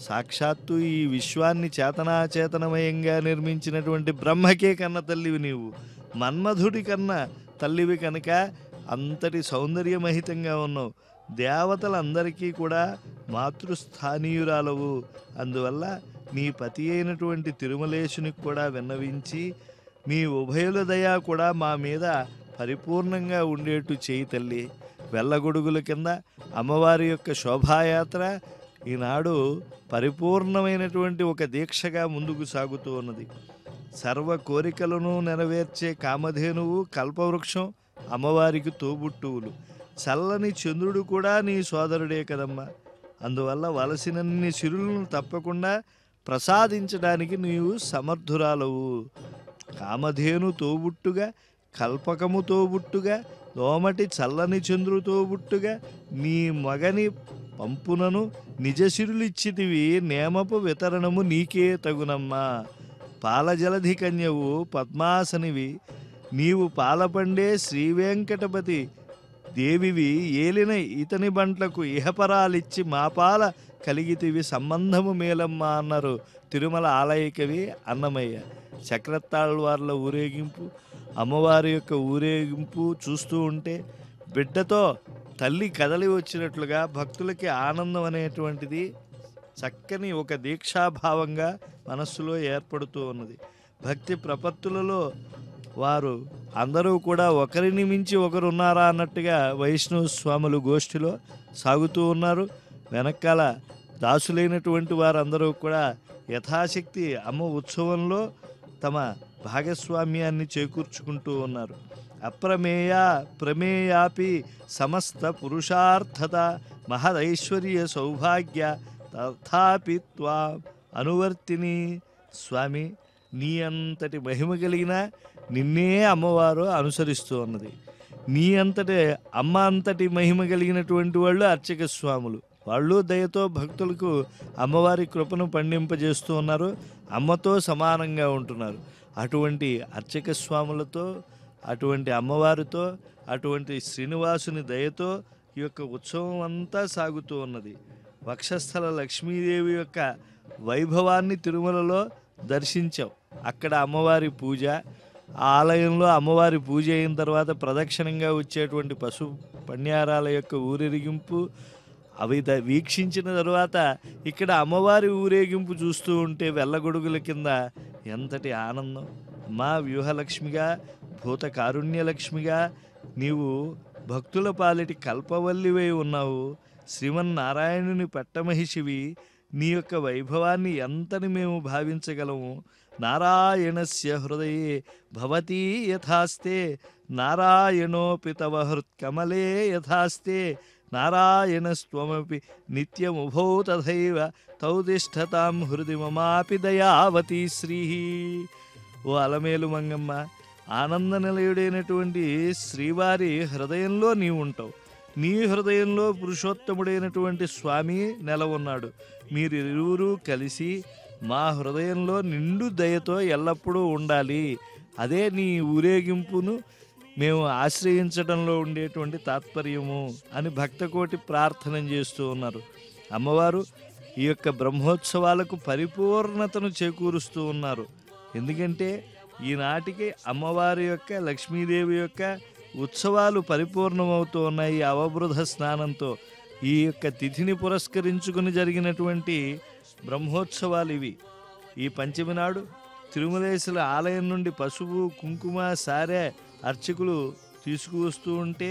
Speaker 1: సాక్షాత్తు ఈ విశ్వాన్ని చేతనాచేతనమయంగా నిర్మించినటువంటి బ్రహ్మకే కన్న తల్లివి నీవు. మన్మధుడి కన్నా తల్లివి కనుక అంతటి సౌందర్యమహితంగా ఉన్నావు. దేవతలందరికీ కూడా మాతృస్థానీయురాలవు. అందువల్ల నీ పతి అయినటువంటి తిరుమలేశునికి కూడా విన్నవించి మీ ఉభయుల దయ కూడా మా మీద పరిపూర్ణంగా ఉండేట్టు చేయి తల్లి. వెళ్ళగొడుగుల కింద అమ్మవారి యొక్క శోభాయాత్ర ఈనాడు పరిపూర్ణమైనటువంటి ఒక దీక్షగా ముందుకు సాగుతూ ఉన్నది. సర్వ కోరికలను నెరవేర్చే కామధేనువు కల్పవృక్షం అమ్మవారికి తోబుట్టువులు. చల్లని చంద్రుడు కూడా నీ సోదరుడే కదమ్మా. అందువల్ల వలసినన్ని సిరులను తప్పకుండా ప్రసాదించడానికి నీవు సమర్థురాలవు. కామధేను తోబుట్టుగా కల్పకము తోబుట్టుగా దోమటి చల్లని చంద్రు తోబుట్టుగా నీ మగని పంపునను నిజసిరులిచ్చితివి నేమపు వితరణము నీకే తగునమ్మా. పాలజలధి కన్యవు పద్మాసనివి నీవు పాలపండే శ్రీవేంకటపతి దేవివి ఏలిన ఇతని బంట్లకు ఇహపరాలిచ్చి మాపాల కలిగితివి సంబంధము మేలమ్మా అన్నారు తిరుమల ఆలయకవి అన్నమయ్య. చక్రతాళ్వార్ల ఊరేగింపు అమ్మవారి యొక్క ఊరేగింపు చూస్తూ ఉంటే బిడ్డతో తల్లి కదలి వచ్చినట్లుగా భక్తులకి ఆనందం అనేటువంటిది చక్కని ఒక దీక్షాభావంగా మనస్సులో ఏర్పడుతూ ఉన్నది. భక్తి ప్రపత్తులలో వారు అందరూ కూడా ఒకరిని మించి ఒకరు ఉన్నారా అన్నట్టుగా వైష్ణవ స్వాములు గోష్ఠిలో సాగుతూ ఉన్నారు. వెనకాల దాసులైనటువంటి వారందరూ కూడా యథాశక్తి అమ్మ ఉత్సవంలో తమ భాగస్వామ్యాన్ని చేకూర్చుకుంటూ ఉన్నారు. అప్రమేయ ప్రమేయాపి సమస్త పురుషార్థత మహదైశ్వర్య సౌభాగ్య తథాపి త్వా అనువర్తిని. స్వామి నీ అంతటి మహిమ కలిగిన నిన్నే అమ్మవారు అనుసరిస్తూ ఉన్నది. నీ అంతటి అమ్మ అంతటి మహిమ కలిగినటువంటి వాళ్ళు అర్చక స్వాములు. వాళ్ళు దయతో భక్తులకు అమ్మవారి కృపను పండింపజేస్తూ ఉన్నారు. అమ్మతో సమానంగా ఉంటున్నారు. అటువంటి అర్చక స్వాములతో అటువంటి అమ్మవారితో అటువంటి శ్రీనివాసుని దయతో ఈ యొక్క ఉత్సవం అంతా సాగుతూ ఉన్నది. వక్షస్థల లక్ష్మీదేవి యొక్క వైభవాన్ని తిరుమలలో దర్శించాం. అక్కడ అమ్మవారి పూజ ఆ ఆలయంలో అమ్మవారి పూజ అయిన తర్వాత ప్రదక్షిణంగా వచ్చేటువంటి పశు పణ్యారాల యొక్క ఊరేగింపు అవి వీక్షించిన తర్వాత ఇక్కడ అమ్మవారి ఊరేగింపు చూస్తూ ఉంటే వెళ్ళగొడుగుల కింద ఎంతటి ఆనందం. మా వ్యూహలక్ష్మిగా భూత కారుణ్యలక్ష్మిగా నీవు భక్తుల పాలిటి కల్పవల్లివై ఉన్నావు. శ్రీమన్నారాయణుని పట్టమహిషివి నీ యొక్క వైభవాన్ని ఎంతని మేము భావించగలము? నారాయణస్య హృదయే భవతీ యథాస్తే నారాయణోపి తవ హృత్కమలే యథాస్తే నారాయణస్త్వమపి నిత్యముభౌ తథైవ తౌ తిష్టతాం హృది మమాపి దయావతి శ్రీ ఓ అలమేలు మంగమ్మ ఆనంద నిలయుడైనటువంటి శ్రీవారి హృదయంలో నీవు ఉంటావు. నీ హృదయంలో పురుషోత్తముడైనటువంటి స్వామి నెల ఉన్నాడు. మీరిరువురు కలిసి మా హృదయంలో నిండు దయతో ఎల్లప్పుడూ ఉండాలి. అదే నీ ఊరేగింపును మేము ఆశ్రయించడంలో ఉండేటువంటి తాత్పర్యము అని భక్తకోటి ప్రార్థన చేస్తూ ఉన్నారు. అమ్మవారు ఈ యొక్క బ్రహ్మోత్సవాలకు పరిపూర్ణతను చేకూరుస్తూ ఉన్నారు. ఎందుకంటే ఈనాటికి అమ్మవారి యొక్క లక్ష్మీదేవి యొక్క ఉత్సవాలు పరిపూర్ణమవుతూ ఉన్నాయి. అవబృధ స్నానంతో ఈ యొక్క తిథిని పురస్కరించుకుని జరిగినటువంటి బ్రహ్మోత్సవాలు ఇవి. ఈ పంచమి నాడు తిరుమలేశుల ఆలయం నుండి పసుపు కుంకుమ సారె అర్చకులు తీసుకువస్తూ ఉంటే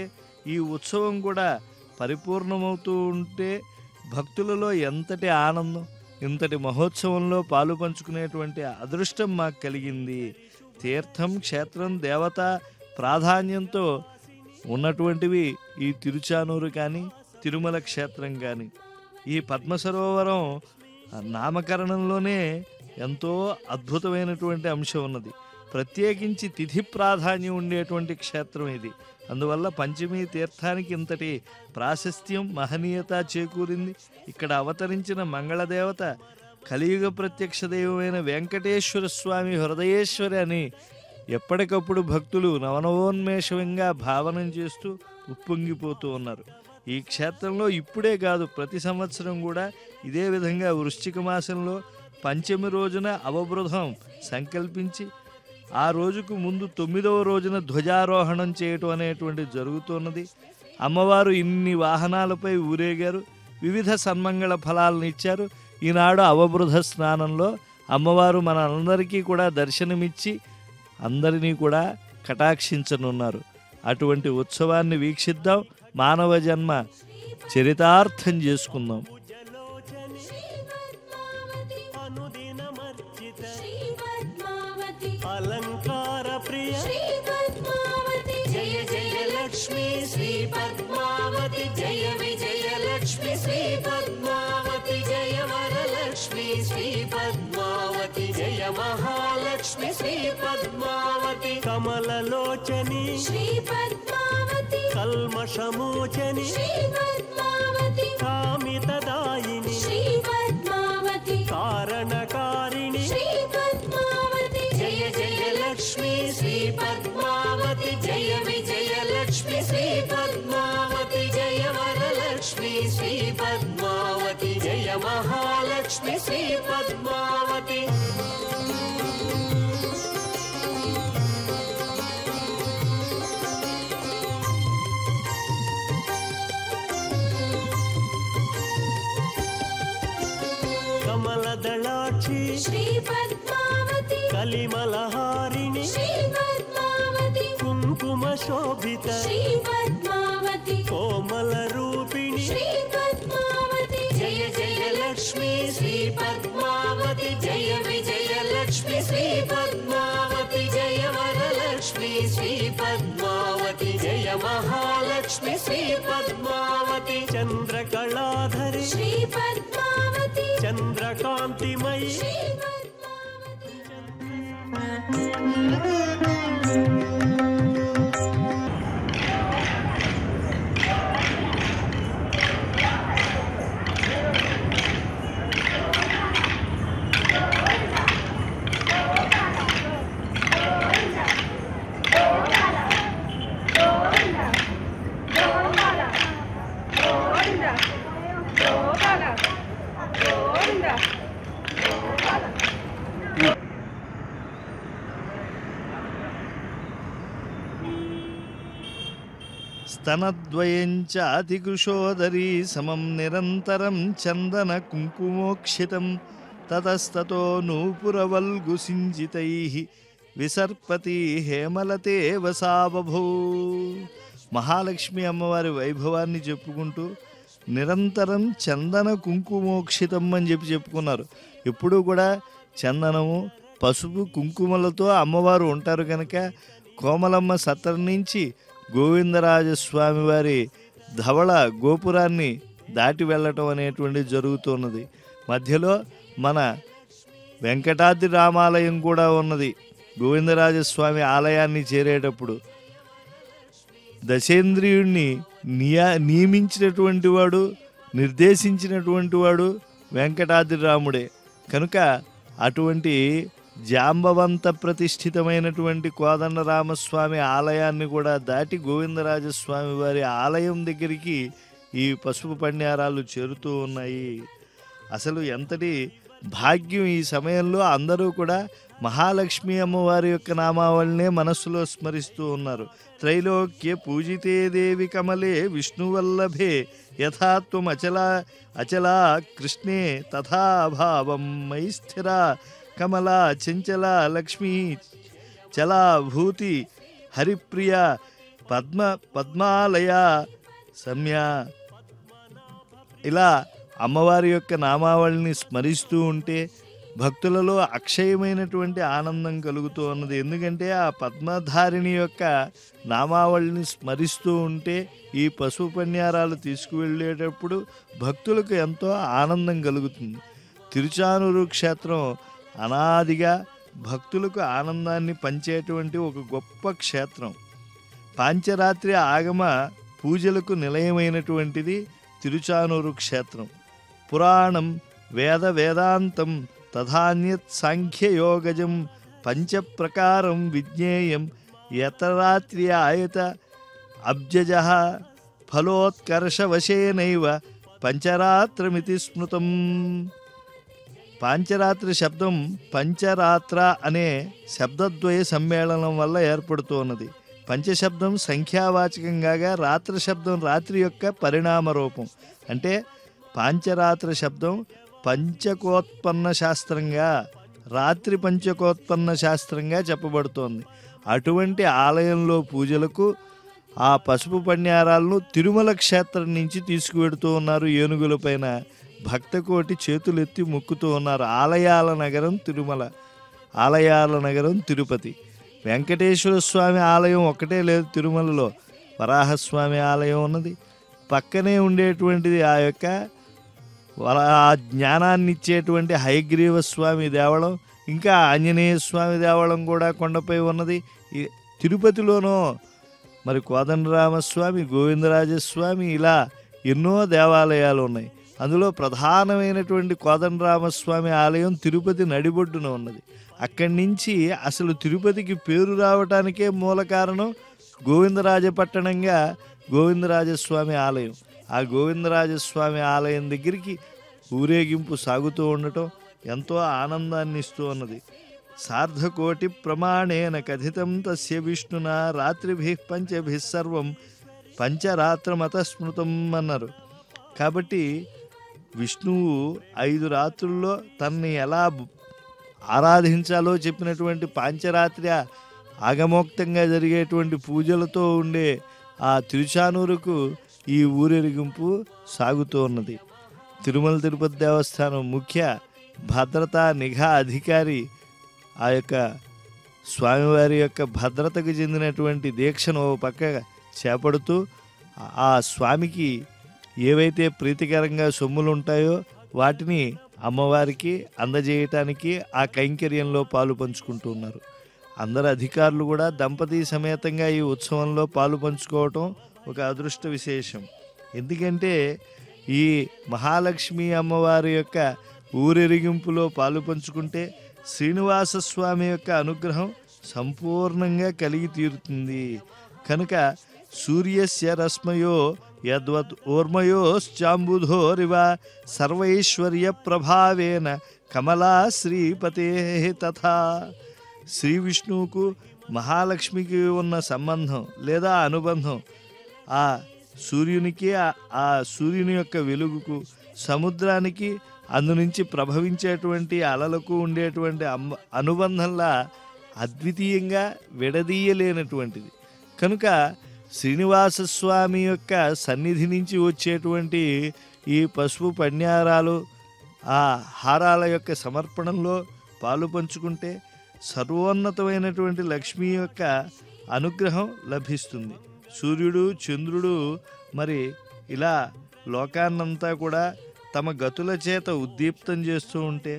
Speaker 1: ఈ ఉత్సవం కూడా పరిపూర్ణమవుతూ ఉంటే భక్తులలో ఎంతటి ఆనందం ఇంతటి మహోత్సవంలో పాలు పంచుకునేటువంటి అదృష్టం మాకు కలిగింది. తీర్థం క్షేత్రం దేవత ప్రాధాన్యంతో ఉన్నటువంటివి ఈ తిరుచానూరు కానీ తిరుమల క్షేత్రం కానీ. ఈ పద్మ సరోవరం నామకరణంలోనే ఎంతో అద్భుతమైనటువంటి అంశం ఉన్నది. ప్రత్యేకించి తిథి ప్రాధాన్యం ఉండేటువంటి క్షేత్రం ఇది. అందువల్ల పంచమీ తీర్థానికి ఇంతటి ప్రాశస్త్యం మహనీయత చేకూరింది. ఇక్కడ అవతరించిన మంగళదేవత కలియుగ ప్రత్యక్ష దైవమైన వెంకటేశ్వర స్వామి హృదయేశ్వరి అని ఎప్పటికప్పుడు భక్తులు నవనవోన్మేషంగా భావనం చేస్తూ ఉప్పొంగిపోతూ ఉన్నారు. ఈ క్షేత్రంలో ఇప్పుడే కాదు ప్రతి సంవత్సరం కూడా ఇదే విధంగా వృశ్చిక మాసంలో పంచమి రోజున అవబృధం సంకల్పించి ఆ రోజుకు ముందు తొమ్మిదవ రోజున ధ్వజారోహణం చేయటం అనేటువంటి జరుగుతున్నది. అమ్మవారు ఇన్ని వాహనాలపై ఊరేగారు వివిధ సన్మంగళ ఫలాలను ఇచ్చారు. ఈనాడు అవబృధ స్నానంలో అమ్మవారు మన అందరికీ కూడా దర్శనమిచ్చి అందరినీ కూడా కటాక్షించనున్నారు. అటువంటి ఉత్సవాన్ని వీక్షిద్దాం. మానవ జన్మ చరితార్థం చేసుకుందాం.
Speaker 5: పద్మావతి కమలలోచని. కల్మషమోచని. కామితదాయిని. కారణకారిణి. జయ జయ లక్ష్మి శ్రీ పద్మావతి. జయ విజయ లక్ష్మి శ్రీ పద్మావతి. జయ వరలక్ష్మి శ్రీ పద్మావతి. జయ మహాలక్ష్మి శ్రీ పద్మావతి. కమలదళాక్షి కలిమలహారిణి కుంకుమ శోభిత కోమల రూపిణి జయ జయ లక్ష్మి శ్రీ పద్మావతి జయ విజయ లక్ష్మి శ్రీ పద్మావతి జయ వరలక్ష్మి శ్రీ పద్మావతి జయ మహాలక్ష్మి శ్రీ పద్మావతి చంద్రకళాధరి చంద్రకాంతిమయి
Speaker 1: స్తనద్వయంచ चंद्रकांतिमय Hola. నిరంతరం చందన కుంకుమోక్షితం తతస్తతో నూపురవల్గు సింజితై విసర్పతి హేమలతే వసాబభూ మహాలక్ష్మి అమ్మవారి వైభవాన్ని చెప్పుకుంటూ నిరంతరం చందన కుంకుమోక్షితం అని చెప్పి చెప్పుకున్నారు. ఎప్పుడూ కూడా చందనము పసుపు కుంకుమలతో అమ్మవారు ఉంటారు కనుక కోమలమ్మ సత్తర్ నుంచి గోవిందరాజస్వామి వారి ధవళ గోపురాన్ని దాటి వెళ్ళటం అనేటువంటి జరుగుతున్నది. మధ్యలో మన వెంకటాద్రి రామాలయం కూడా ఉన్నది. గోవిందరాజస్వామి ఆలయాన్ని చేరేటప్పుడు దశేంద్రియుణ్ణి నియా నియమించినటువంటి వాడు నిర్దేశించినటువంటి వాడు వెంకటాద్రి రాముడే. కనుక అటువంటి జాంబవంత ప్రతిష్ఠితమైనటువంటి కోదండరామస్వామి ఆలయాన్ని కూడా దాటి గోవిందరాజస్వామి వారి ఆలయం దగ్గరికి ఈ పసుపు పణ్యారాలు చేరుతూ ఉన్నాయి. అసలు ఎంతటి భాగ్యం ఈ సమయంలో అందరూ కూడా మహాలక్ష్మి అమ్మవారి యొక్క నామావళినే మనస్సులో స్మరిస్తూ ఉన్నారు. త్రైలోక్య పూజితే దేవి కమలే విష్ణువల్లభే యథాత్వం అచలా అచలా కృష్ణే తథాభావం మై స్థిర కమల చెంచల లక్ష్మి చలా భూతి హరిప్రియ పద్మ పద్మాలయ సమ్య. ఇలా అమ్మవారి యొక్క నామావళిని స్మరిస్తూ ఉంటే భక్తులలో అక్షయమైనటువంటి ఆనందం కలుగుతూ ఉన్నది. ఎందుకంటే ఆ పద్మధారిణి యొక్క నామావళిని స్మరిస్తూ ఉంటే ఈ పశుపన్యారాలు తీసుకువెళ్ళేటప్పుడు భక్తులకు ఎంతో ఆనందం కలుగుతుంది. తిరుచానూరు క్షేత్రం అనాదిగా భక్తులకు ఆనందాన్ని పంచేటువంటి ఒక గొప్ప క్షేత్రం. పాంచరాత్రి ఆగమ పూజలకు నిలయమైనటువంటిది తిరుచానూరు క్షేత్రం. పురాణం వేద వేదాంతం తథాన్యత్ సాంఖ్యయోగజం పంచప్రకారం విజ్ఞేయం యతరాత్రి ఆయత అబ్జజ ఫలోత్కర్షవశేనైవ పంచరాత్రమితి స్మృతం. పాంచరాత్రి శబ్దం పంచరాత్ర అనే శబ్దద్వయ సమ్మేళనం వల్ల ఏర్పడుతున్నది. పంచశబ్దం సంఖ్యావాచకంగా రాత్రి శబ్దం రాత్రి యొక్క పరిణామ రూపం. అంటే పాంచరాత్రి శబ్దం పంచకోత్పన్న శాస్త్రంగా రాత్రి పంచకోత్పన్న శాస్త్రంగా చెప్పబడుతోంది. అటువంటి ఆలయంలో పూజలకు ఆ పసుపు పణ్యారాలను తిరుమల క్షేత్రం నుంచి తీసుకువెడుతూ ఉన్నారు ఏనుగులపైన. భక్తకోటి చేతులెత్తి మొక్కుతూ ఉన్నారు. ఆలయాల నగరం తిరుమల ఆలయాల నగరం తిరుపతి. వెంకటేశ్వర స్వామి ఆలయం ఒక్కటే లేదు తిరుమలలో. వరాహస్వామి ఆలయం ఉన్నది. పక్కనే ఉండేటువంటిది ఆ యొక్క ఆ జ్ఞానాన్ని ఇచ్చేటువంటి హయగ్రీవ స్వామి దేవళం ఇంకా ఆంజనేయ స్వామి దేవళం కూడా కొండపై ఉన్నది. ఈ తిరుపతిలోనో మరి కోదండరామస్వామి గోవిందరాజస్వామి ఇలా ఎన్నో దేవాలయాలు ఉన్నాయి. అందులో ప్రధానమైనటువంటి కోదండరామస్వామి ఆలయం తిరుపతి నడిబొడ్డున ఉన్నది. అక్కడి నుంచి అసలు తిరుపతికి పేరు రావటానికే మూల కారణం గోవిందరాజపట్టణంగా గోవిందరాజస్వామి ఆలయం. ఆ గోవిందరాజస్వామి ఆలయం దగ్గరికి ఊరేగింపు సాగుతూ ఉండటం ఎంతో ఆనందాన్ని ఇస్తూ ఉన్నది. సార్ధకోటి ప్రమాణేన కథితం తస్య విష్ణున రాత్రిభి పంచభి సర్వం పంచరాత్రమత స్మృతం అన్నారు. కాబట్టి విష్ణువు ఐదు రాత్రుల్లో తనని ఎలా ఆరాధించాలో చెప్పినటువంటి పాంచరాత్రి ఆగమోక్తంగా జరిగేటువంటి పూజలతో ఉండే ఆ తిరుచానూరుకు ఈ ఊరేగింపు సాగుతూ ఉన్నది. తిరుమల తిరుపతి దేవస్థానం ముఖ్య భద్రతా నిఘా అధికారి ఆ యొక్క స్వామివారి యొక్క భద్రతకు చెందినటువంటి దీక్షను ఓ పక్క చేపడుతూ ఆ స్వామికి ఏవైతే ప్రీతికరంగా సొమ్ములు ఉంటాయో వాటిని అమ్మవారికి అందజేయటానికి ఆ కైంకర్యంలో పాలు పంచుకుంటూ ఉన్నారు. అందరు అధికారులు కూడా దంపతి సమేతంగా ఈ ఉత్సవంలో పాలు పంచుకోవటం ఒక అదృష్ట విశేషం. ఎందుకంటే ఈ మహాలక్ష్మి అమ్మవారి యొక్క ఊరెరిగింపులో పాలు పంచుకుంటే శ్రీనివాస స్వామి యొక్క అనుగ్రహం సంపూర్ణంగా కలిగి తీరుతుంది. కనుక సూర్యస్య రశ్మయో యద్వత్ ఓర్మయోశ్చాంబుధోరివ సర్వైశ్వర్య ప్రభావేన కమలా శ్రీపతే తథా. శ్రీ విష్ణువుకు మహాలక్ష్మికి ఉన్న సంబంధం లేదా అనుబంధం ఆ సూర్యునికి ఆ- సూర్యుని యొక్క వెలుగుకు సముద్రానికి అందు నుంచి ప్రభవించేటువంటి అలలకు ఉండేటువంటి అమ్మ- అనుబంధంలా అద్వితీయంగా విడదీయలేనటువంటిది. కనుక శ్రీనివాస స్వామి యొక్క సన్నిధి నుంచి వచ్చేటువంటి ఈ పసుపు పణ్యారాలు ఆ హారాల యొక్క సమర్పణంలో పాలు పంచుకుంటే సర్వోన్నతమైనటువంటి లక్ష్మి యొక్క అనుగ్రహం లభిస్తుంది. సూర్యుడు చంద్రుడు మరి ఇలా లోకాన్నంతా కూడా తమ గతుల చేత ఉద్దీప్తం చేస్తూ ఉంటే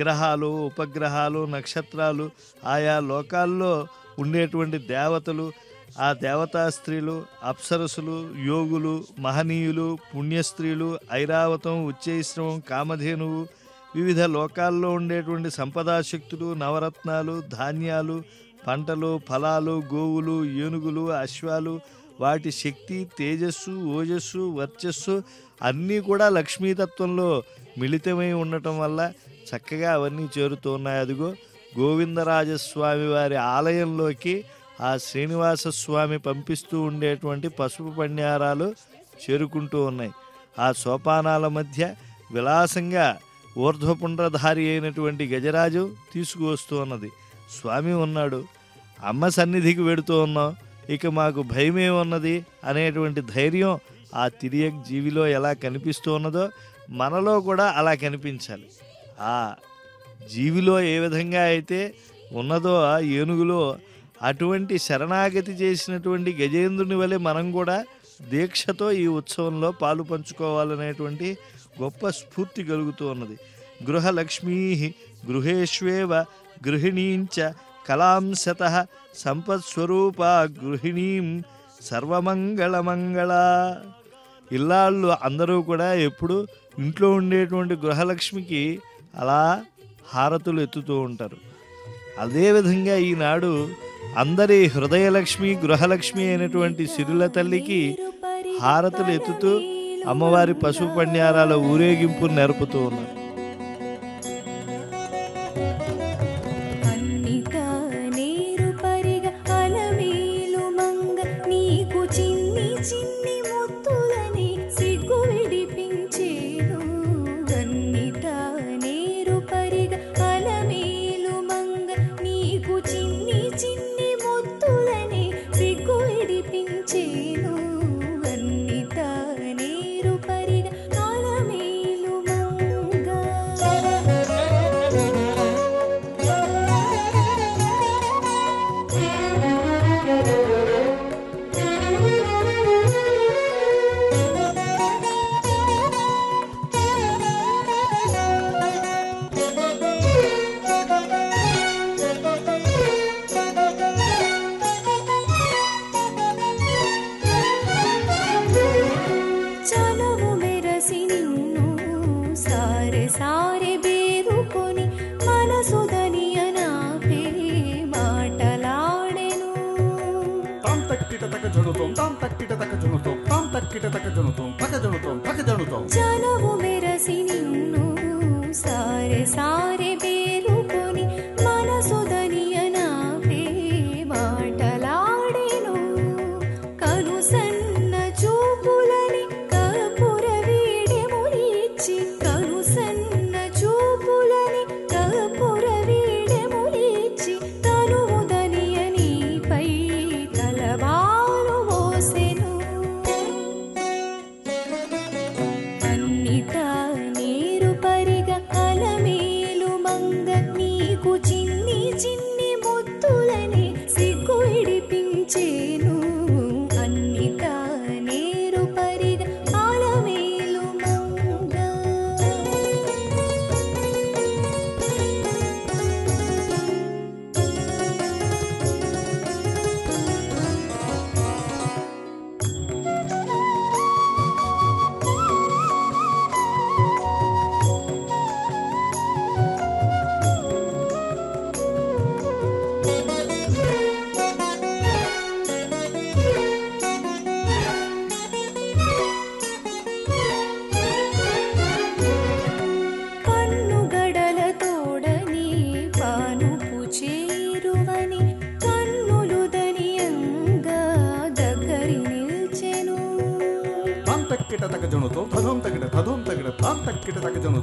Speaker 1: గ్రహాలు ఉపగ్రహాలు నక్షత్రాలు ఆయా లోకాల్లో ఉండేటువంటి దేవతలు ఆ దేవతా స్త్రీలు అప్సరసులు యోగులు మహనీయులు పుణ్యస్త్రీలు ఐరావతం ఉచ్చైశ్రవం కామధేనువు వివిధ లోకాల్లో ఉండేటువంటి సంపదా శక్తులు నవరత్నాలు ధాన్యాలు పంటలు ఫలాలు గోవులు ఏనుగులు అశ్వాలు వాటి శక్తి తేజస్సు ఓజస్సు వర్చస్సు అన్నీ కూడా లక్ష్మీతత్వంలో మిళితమై ఉండటం వల్ల చక్కగా అవన్నీ చేరుతూ ఉన్నాయి అదిగో గోవిందరాజస్వామి వారి ఆలయంలోకి ఆ శ్రీనివాస స్వామి పంపిస్తూ ఉండేటువంటి పసుపు పణ్యారాలు చేరుకుంటూ ఉన్నాయి. ఆ సోపానాల మధ్య విలాసంగా ఊర్ధ్వపుండ్రధారి అయినటువంటి గజరాజు తీసుకువస్తూ ఉన్నది. స్వామి ఉన్నాడు. అమ్మ సన్నిధికి వెడుతూ ఉన్నాం. ఇక మాకు భయమే ఉన్నది అనేటువంటి ధైర్యం ఆ తిరియక్ జీవిలో ఎలా కనిపిస్తూ ఉన్నదో మనలో కూడా అలా కనిపించాలి. ఆ జీవిలో ఏ విధంగా అయితే ఉన్నదో ఆ ఏనుగులో అటువంటి శరణాగతి చేసినటువంటి గజేంద్రుని వలె మనం కూడా దీక్షతో ఈ ఉత్సవంలో పాలు పంచుకోవాలనేటువంటి గొప్ప స్ఫూర్తి కలుగుతూ ఉన్నది. గృహలక్ష్మీ గృహేష్వేవ గృహిణీంచ కళాంశత సంపత్స్వరూప గృహిణీం సర్వమంగళమంగళ. ఇల్లాళ్ళు అందరూ కూడా ఎప్పుడు ఇంట్లో ఉండేటువంటి గృహలక్ష్మికి అలా హారతులు ఎత్తుతూ ఉంటారు. అదేవిధంగా ఈనాడు అందరి హృదయలక్ష్మి గృహలక్ష్మి అయినటువంటి సిరుల తల్లికి హారతులు ఎత్తుతూ అమ్మవారి పశువు పణ్యారాల ఊరేగింపు నెరుపుతూ ఉన్నారు.
Speaker 8: like a dumb